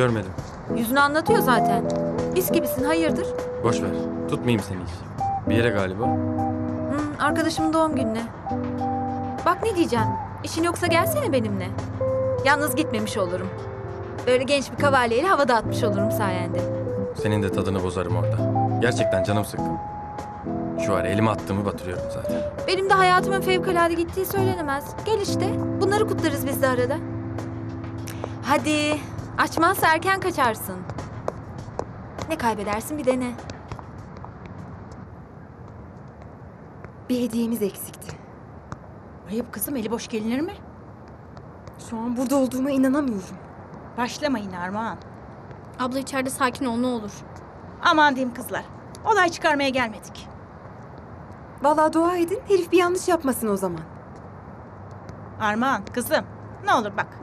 Speaker 6: Görmedim.
Speaker 7: Yüzünü anlatıyor zaten. Mis gibisin hayırdır?
Speaker 6: Boş ver. Tutmayayım seni hiç. Bir yere galiba.
Speaker 7: Hı, arkadaşımın doğum gününe. Bak ne diyeceğim. İşin yoksa gelsene benimle. Yalnız gitmemiş olurum. Böyle genç bir kavalyeyle havada atmış olurum sayende.
Speaker 6: Senin de tadını bozarım orada. Gerçekten canım sıkkın. Şu ara elime attığımı batırıyorum zaten.
Speaker 7: Benim de hayatımın fevkalade gittiği söylenemez. Gel işte. Bunları kutlarız biz de arada. Hadi. Açmazsa erken kaçarsın. Ne kaybedersin bir dene.
Speaker 10: Bir hediyemiz eksikti.
Speaker 14: Ayıp kızım eli boş gelinir mi?
Speaker 10: Şu an burada olduğuma inanamıyorum.
Speaker 14: Başlamayın Armağan.
Speaker 4: Abla içeride sakin ol ne olur.
Speaker 14: Aman diyeyim kızlar. Olay çıkarmaya gelmedik.
Speaker 10: Vallahi dua edin herif bir yanlış yapmasın o zaman.
Speaker 14: Armağan kızım ne olur bak.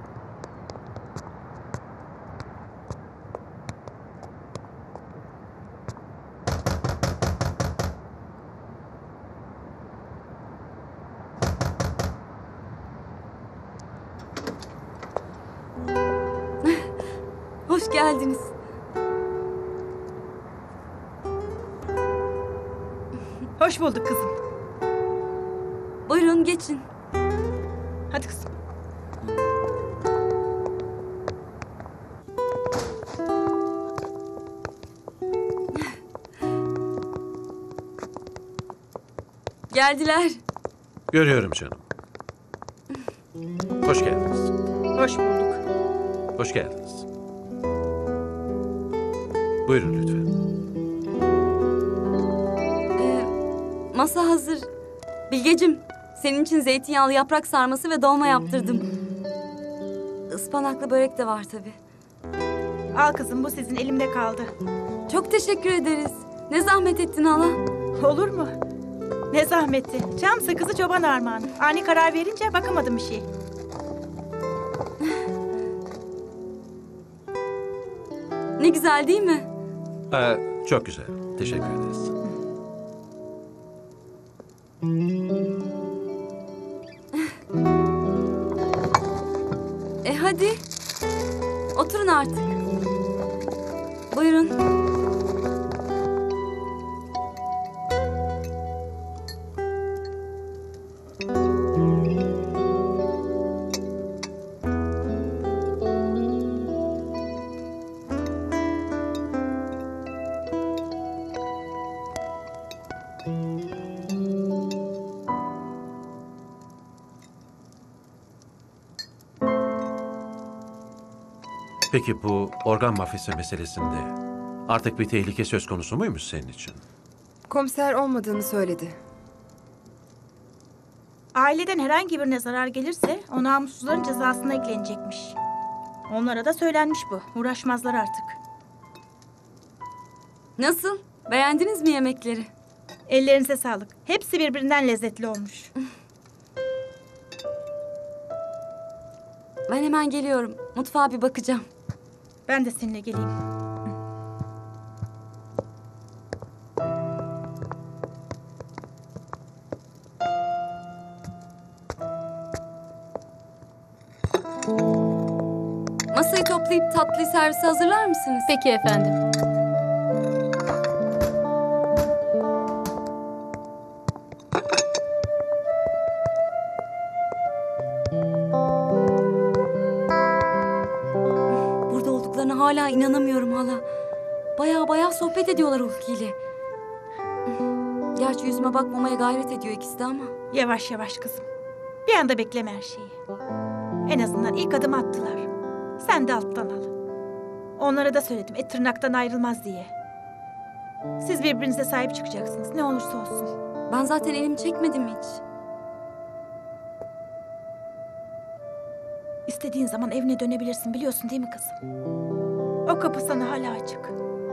Speaker 2: Hoş
Speaker 14: bulduk kızım.
Speaker 2: Buyurun geçin.
Speaker 14: Hadi kızım.
Speaker 2: Geldiler.
Speaker 1: Görüyorum canım. Hoş geldiniz.
Speaker 14: Hoş bulduk.
Speaker 1: Hoş geldiniz. Buyurun lütfen.
Speaker 2: Masa hazır. Bilgecim, senin için zeytinyağlı yaprak sarması ve dolma yaptırdım. Ispanaklı börek de var tabii.
Speaker 14: Al kızım bu sizin elimde kaldı.
Speaker 2: Çok teşekkür ederiz. Ne zahmet ettin hala.
Speaker 14: Olur mu? Ne zahmeti. Çam sakızı çoban armağanı. Ani karar verince bakamadım bir şey.
Speaker 2: Ne güzel değil mi?
Speaker 1: Ee, çok güzel. Teşekkür ederiz.
Speaker 2: E hadi. Oturun artık. Buyurun.
Speaker 1: Peki bu organ mafyası meselesinde artık bir tehlike söz konusu muymuş senin için?
Speaker 10: Komiser olmadığını söyledi.
Speaker 14: Aileden herhangi birine zarar gelirse o namussuzların cezasına eklenecekmiş. Onlara da söylenmiş bu. Uğraşmazlar artık.
Speaker 2: Nasıl? Beğendiniz mi yemekleri?
Speaker 14: Ellerinize sağlık. Hepsi birbirinden lezzetli olmuş.
Speaker 2: Ben hemen geliyorum. Mutfağa bir bakacağım.
Speaker 14: Ben de seninle geleyim.
Speaker 2: Masayı toplayıp tatlıyı servise hazırlar mısınız?
Speaker 15: Peki efendim.
Speaker 2: Hala inanamıyorum hala. Baya baya sohbet ediyorlar Hulki ile. Gerçi yüzüme bakmamaya gayret ediyor ikisi de ama.
Speaker 14: Yavaş yavaş kızım. Bir anda bekleme her şeyi. En azından ilk adım attılar. Sen de alttan al. Onlara da söyledim et tırnaktan ayrılmaz diye. Siz birbirinize sahip çıkacaksınız ne olursa olsun.
Speaker 2: Ben zaten elimi çekmedim hiç.
Speaker 14: İstediğin zaman evine dönebilirsin biliyorsun değil mi kızım? O kapı sana hala açık.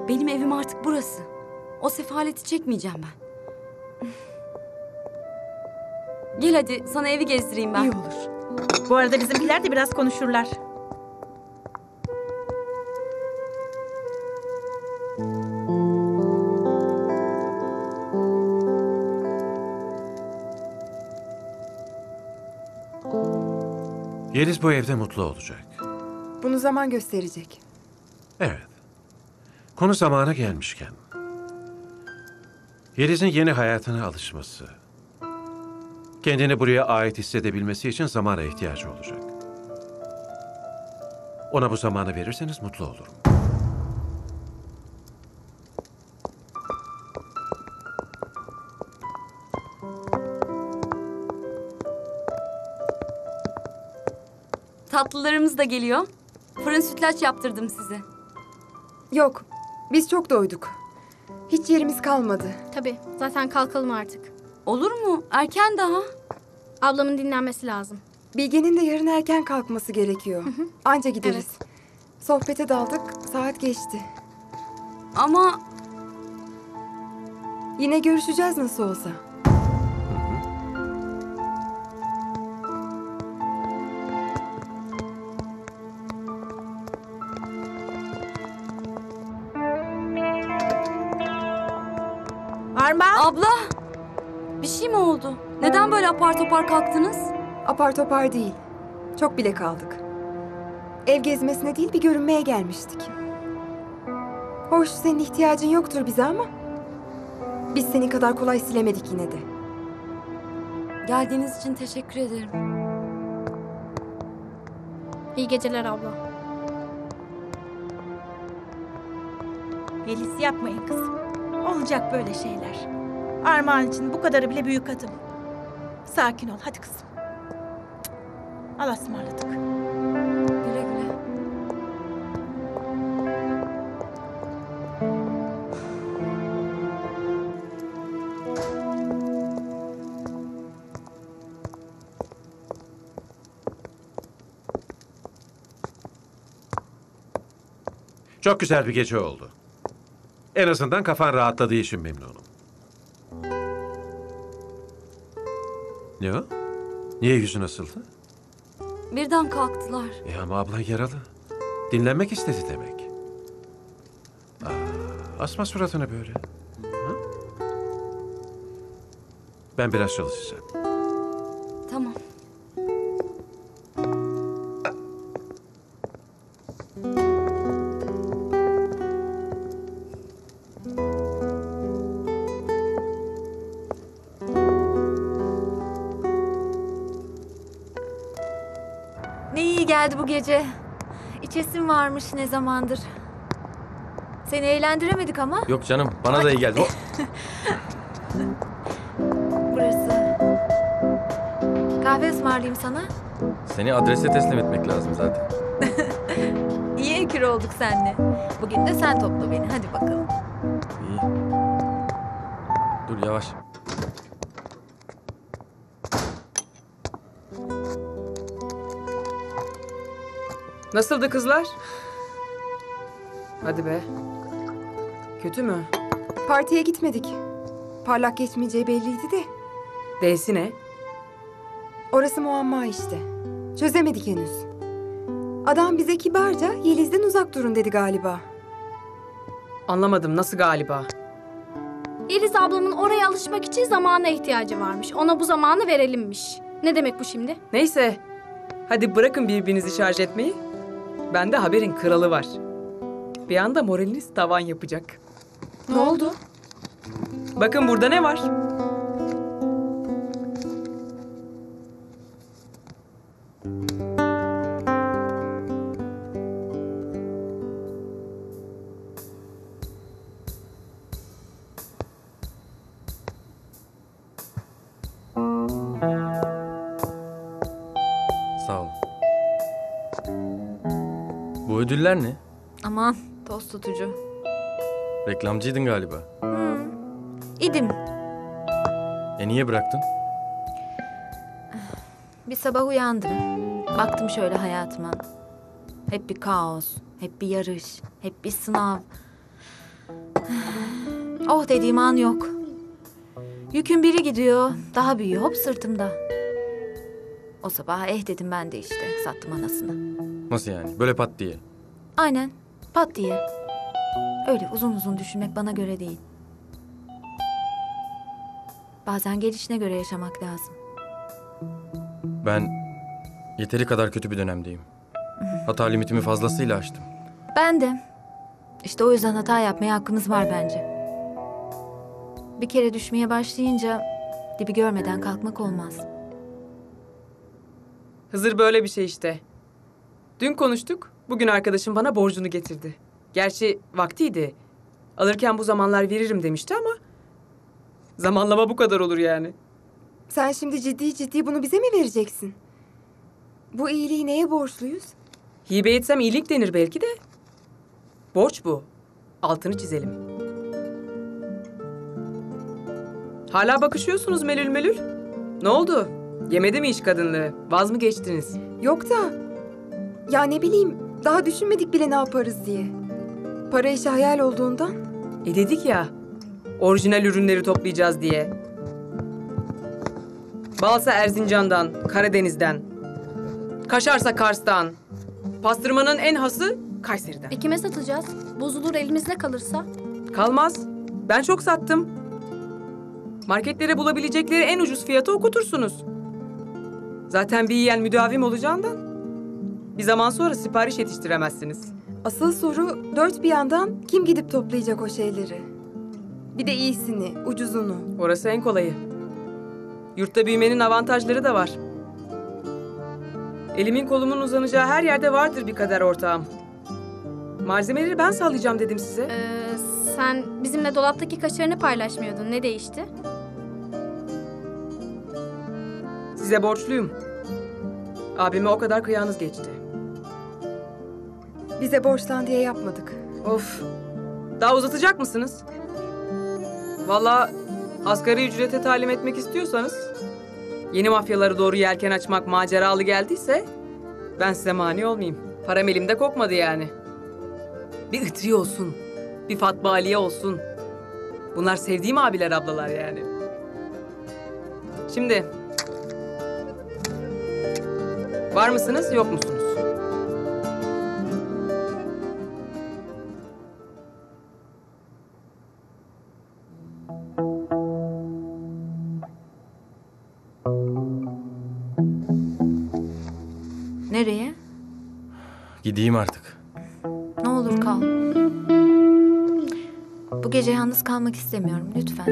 Speaker 2: Benim evim artık burası. O sefaleti çekmeyeceğim ben. Gel hadi sana evi gezdireyim ben.
Speaker 14: İyi olur. Bu arada bizimkiler de biraz konuşurlar.
Speaker 1: Yeliz bu evde mutlu olacak.
Speaker 10: Bunu zaman gösterecek.
Speaker 1: Evet. Konu zamana gelmişken. Yeliz'in yeni hayatına alışması, kendini buraya ait hissedebilmesi için zamana ihtiyacı olacak. Ona bu zamanı verirseniz mutlu olurum.
Speaker 2: Tatlılarımız da geliyor. Fırın sütlaç yaptırdım size.
Speaker 10: Yok, biz çok doyduk. Hiç yerimiz kalmadı.
Speaker 4: Tabii. Zaten kalkalım artık.
Speaker 2: Olur mu? Erken daha.
Speaker 4: Ablamın dinlenmesi lazım.
Speaker 10: Bilge'nin de yarın erken kalkması gerekiyor. Anca gideriz. Sohbete daldık, saat geçti.
Speaker 2: Ama...
Speaker 10: Yine görüşeceğiz nasıl olsa.
Speaker 14: Armağan.
Speaker 2: Abla! Bir şey mi oldu? Neden böyle apar topar kalktınız?
Speaker 10: Apar topar değil. Çok bile kaldık. Ev gezmesine değil bir görünmeye gelmiştik. Hoş senin ihtiyacın yoktur bize ama... Biz senin kadar kolay silemedik yine de.
Speaker 2: Geldiğiniz için teşekkür ederim.
Speaker 4: İyi geceler abla.
Speaker 14: Melis yapmayın kızım. Olacak böyle şeyler. Armağan için bu kadarı bile büyük adım. Sakin ol hadi kızım. Allah'a ısmarladık.
Speaker 2: Güle güle.
Speaker 1: Çok güzel bir gece oldu. En azından kafan rahatladığı için memnunum. Ne o? Niye yüzün asıldı?
Speaker 2: Birden kalktılar.
Speaker 1: E ama ablan yaralı. Dinlenmek istedi demek. Aa, asma suratını böyle. Ha? Ben biraz çalışacağım.
Speaker 7: Gece. İçesim varmış ne zamandır. Seni eğlendiremedik ama
Speaker 6: Yok canım bana da iyi geldi. O-
Speaker 7: burası. Kahve ısmarlayayım sana.
Speaker 6: Seni adrese teslim etmek lazım zaten.
Speaker 7: İyi ekür olduk seninle. Bugün de sen topla beni. Hadi bakalım.
Speaker 6: İyi. Dur yavaş.
Speaker 5: Nasıldı kızlar? Hadi be. Kötü mü?
Speaker 10: Partiye gitmedik. Parlak geçmeyeceği belliydi de.
Speaker 5: D'si ne?
Speaker 10: Orası muamma işte. Çözemedik henüz. Adam bize kibarca Yeliz'den uzak durun dedi galiba.
Speaker 5: Anlamadım nasıl galiba?
Speaker 4: Yeliz ablamın oraya alışmak için zamana ihtiyacı varmış. Ona bu zamanı verelimmiş. Ne demek bu şimdi?
Speaker 5: Neyse. Hadi bırakın birbirinizi şarj etmeyi. Bende haberin kralı var. Bir anda moraliniz tavan yapacak.
Speaker 10: Ne oldu?
Speaker 5: Bakın burada ne var?
Speaker 6: Ödüller ne?
Speaker 7: Aman toz tutucu.
Speaker 6: Reklamcıydın galiba.
Speaker 7: İdim.
Speaker 6: E niye bıraktın?
Speaker 7: Bir sabah uyandım. Baktım şöyle hayatıma. Hep bir kaos, hep bir yarış, hep bir sınav. Oh dediğim an yok. Yükün biri gidiyor, daha büyüyor hop sırtımda. O sabah eh dedim ben de işte, sattım anasını.
Speaker 6: Nasıl yani? Böyle pat diye.
Speaker 7: Aynen, pat diye. Öyle uzun uzun düşünmek bana göre değil. Bazen gelişine göre yaşamak lazım.
Speaker 6: Ben yeteri kadar kötü bir dönemdeyim. Hata limitimi fazlasıyla aştım.
Speaker 7: Ben de. İşte o yüzden hata yapmaya hakkımız var bence. Bir kere düşmeye başlayınca dibi görmeden kalkmak olmaz.
Speaker 5: Hızır böyle bir şey işte. Dün konuştuk, bugün arkadaşım bana borcunu getirdi. Gerçi vaktiydi. Alırken bu zamanlar veririm demişti ama... Zamanlama bu kadar olur yani.
Speaker 10: Sen şimdi ciddi ciddi bunu bize mi vereceksin? Bu iyiliği neye borçluyuz?
Speaker 5: Hibe etsem iyilik denir belki de. Borç bu. Altını çizelim. Hala bakışıyorsunuz melül melül. Ne oldu? Yemedi mi iş kadınlığı? Vaz mı geçtiniz?
Speaker 10: Yok da. Ya ne bileyim daha düşünmedik bile ne yaparız diye. Para işi hayal olduğundan.
Speaker 5: E dedik ya, orijinal ürünleri toplayacağız diye. Balsa Erzincan'dan, Karadeniz'den. Kaşarsa Kars'tan. Pastırmanın en hası Kayseri'den.
Speaker 4: E kime satacağız? Bozulur elimizde kalırsa?
Speaker 5: Kalmaz. Ben çok sattım. Marketlere bulabilecekleri en ucuz fiyatı okutursunuz. Zaten bir yiyen müdavim olacağından bir zaman sonra sipariş yetiştiremezsiniz.
Speaker 10: Asıl soru dört bir yandan kim gidip toplayacak o şeyleri? Bir de iyisini, ucuzunu.
Speaker 5: Orası en kolayı. Yurtta büyümenin avantajları da var. Elimin kolumun uzanacağı her yerde vardır bir kadar ortağım. Malzemeleri ben sağlayacağım dedim size.
Speaker 4: Ee, sen bizimle dolaptaki kaşarını paylaşmıyordun. Ne değişti?
Speaker 5: Size borçluyum. Abime o kadar kıyağınız geçti.
Speaker 10: Bize borçlan diye yapmadık.
Speaker 5: Of. Daha uzatacak mısınız? Vallahi asgari ücrete talim etmek istiyorsanız... ...yeni mafyaları doğru yelken açmak maceralı geldiyse... ...ben size mani olmayayım. Param elimde kokmadı yani. Bir Itri olsun. Bir Fatma Aliye olsun. Bunlar sevdiğim abiler ablalar yani. Şimdi... Var mısınız yok musunuz?
Speaker 6: Gideyim artık.
Speaker 7: Ne olur kal. Bu gece yalnız kalmak istemiyorum lütfen.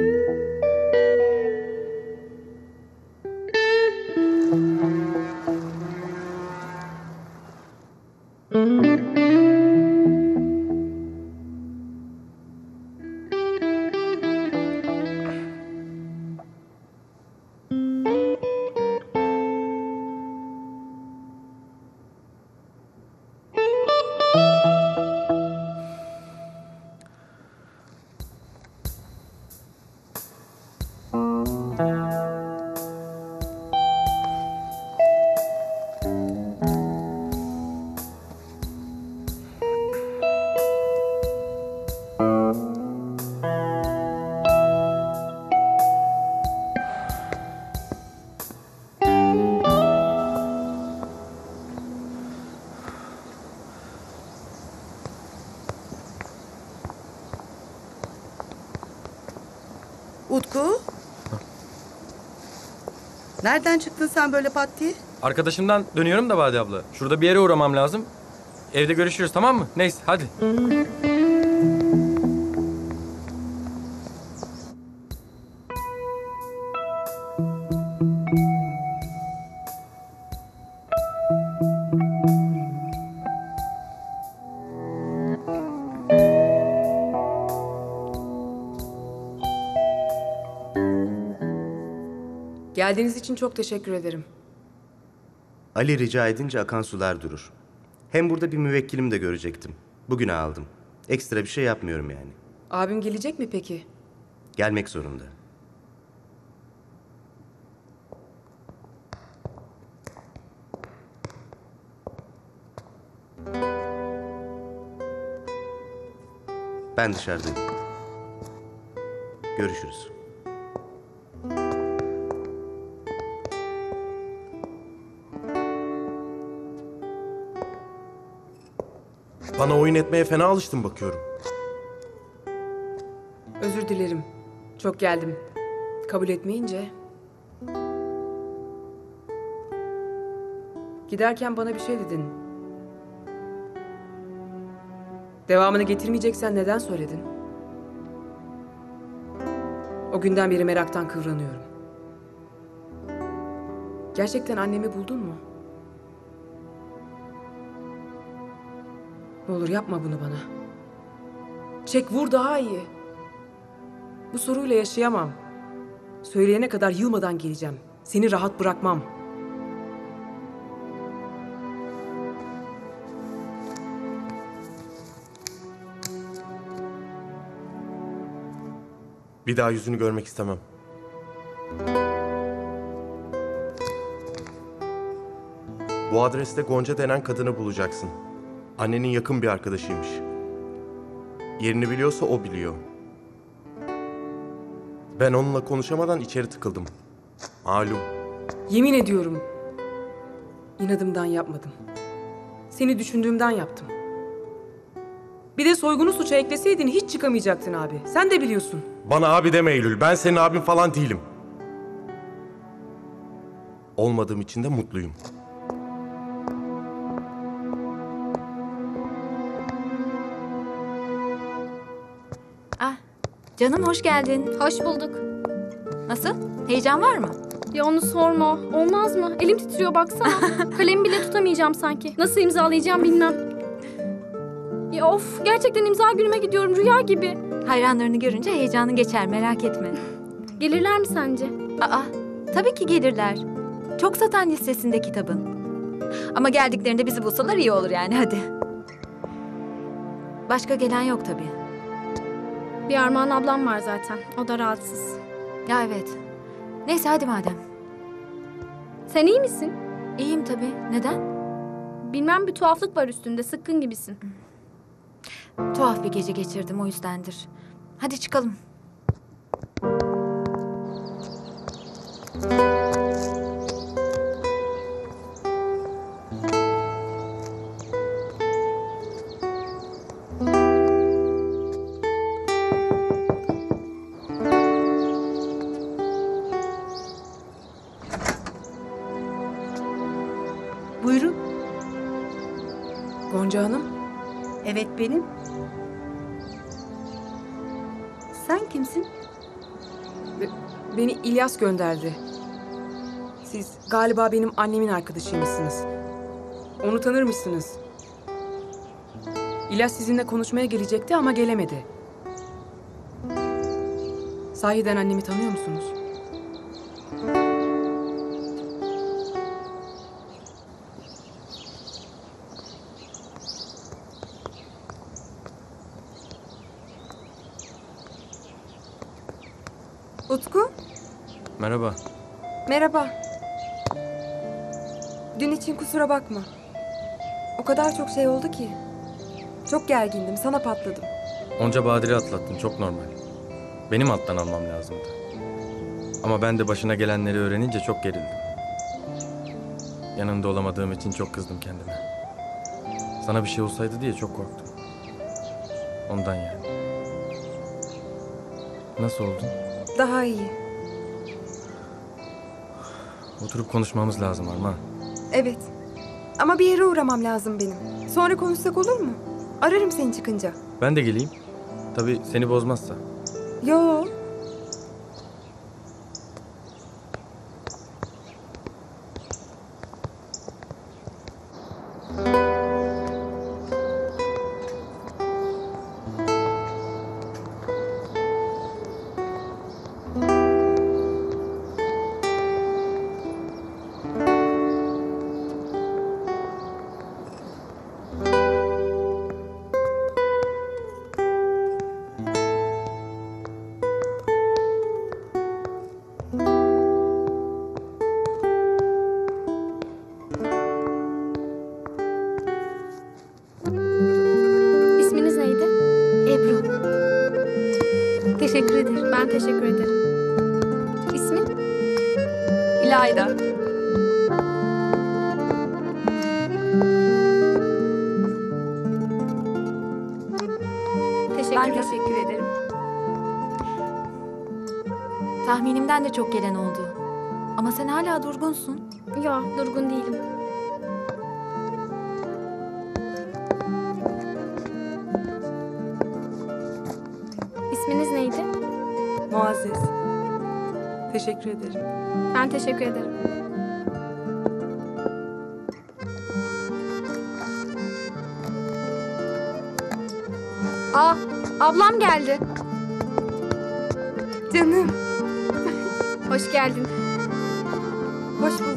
Speaker 3: Nereden çıktın sen böyle pat diye?
Speaker 6: Arkadaşımdan dönüyorum da Bade abla. Şurada bir yere uğramam lazım. Evde görüşürüz tamam mı? Neyse hadi.
Speaker 5: Geldiğiniz için çok teşekkür ederim.
Speaker 23: Ali rica edince akan sular durur. Hem burada bir müvekkilim de görecektim. Bugüne aldım. Ekstra bir şey yapmıyorum yani.
Speaker 5: Abim gelecek mi peki?
Speaker 23: Gelmek zorunda. Ben dışarıdayım. Görüşürüz.
Speaker 24: Bana oyun etmeye fena alıştın bakıyorum.
Speaker 5: Özür dilerim. Çok geldim. Kabul etmeyince. Giderken bana bir şey dedin. Devamını getirmeyeceksen neden söyledin? O günden beri meraktan kıvranıyorum. Gerçekten annemi buldun mu? Olur yapma bunu bana. Çek vur daha iyi. Bu soruyla yaşayamam. Söyleyene kadar yılmadan geleceğim. Seni rahat bırakmam.
Speaker 24: Bir daha yüzünü görmek istemem. Bu adreste Gonca denen kadını bulacaksın. Annenin yakın bir arkadaşıymış. Yerini biliyorsa o biliyor. Ben onunla konuşamadan içeri tıkıldım. Malum.
Speaker 5: Yemin ediyorum. İnadımdan yapmadım. Seni düşündüğümden yaptım. Bir de soygunu suça ekleseydin hiç çıkamayacaktın abi. Sen de biliyorsun.
Speaker 24: Bana abi deme Eylül. Ben senin abin falan değilim. Olmadığım için de mutluyum.
Speaker 7: Canım hoş geldin.
Speaker 4: Hoş bulduk.
Speaker 7: Nasıl? Heyecan var mı?
Speaker 4: Ya onu sorma. Olmaz mı? Elim titriyor baksana. Kalemi bile tutamayacağım sanki. Nasıl imzalayacağım bilmem. Ya of gerçekten imza günüme gidiyorum rüya gibi.
Speaker 7: Hayranlarını görünce heyecanın geçer merak etme.
Speaker 4: Gelirler mi sence?
Speaker 7: Aa, tabii ki gelirler. Çok satan listesinde kitabın. Ama geldiklerinde bizi bulsalar iyi olur yani hadi. Başka gelen yok tabii.
Speaker 4: Bir Armağan ablam var zaten. O da rahatsız.
Speaker 7: Ya evet. Neyse hadi madem.
Speaker 4: Sen iyi misin?
Speaker 7: İyiyim tabii. Neden?
Speaker 4: Bilmem bir tuhaflık var üstünde. Sıkkın gibisin.
Speaker 7: Tuhaf bir gece geçirdim o yüzdendir. Hadi çıkalım.
Speaker 14: Benim. Sen kimsin?
Speaker 5: Be- beni İlyas gönderdi. Siz galiba benim annemin arkadaşıymışsınız. Onu tanırmışsınız. İlyas sizinle konuşmaya gelecekti ama gelemedi. Sahiden annemi tanıyor musunuz?
Speaker 6: Merhaba.
Speaker 10: merhaba. Dün için kusura bakma. O kadar çok şey oldu ki. Çok gergindim, sana patladım.
Speaker 6: Onca badire atlattın çok normal. Benim alttan almam lazımdı. Ama ben de başına gelenleri öğrenince çok gerildim. Yanında olamadığım için çok kızdım kendime. Sana bir şey olsaydı diye çok korktum. Ondan yani. Nasıl oldun?
Speaker 10: Daha iyi.
Speaker 6: Oturup konuşmamız lazım Armağan.
Speaker 10: Evet. Ama bir yere uğramam lazım benim. Sonra konuşsak olur mu? Ararım seni çıkınca.
Speaker 6: Ben de geleyim. Tabii seni bozmazsa.
Speaker 10: Yo.
Speaker 7: Durgunsun.
Speaker 4: Ya durgun değilim. İsminiz neydi?
Speaker 5: Muazzez. Teşekkür ederim.
Speaker 4: Ben teşekkür ederim. Aa, ablam geldi.
Speaker 10: Canım.
Speaker 4: Hoş geldin.
Speaker 10: Hoş bulduk.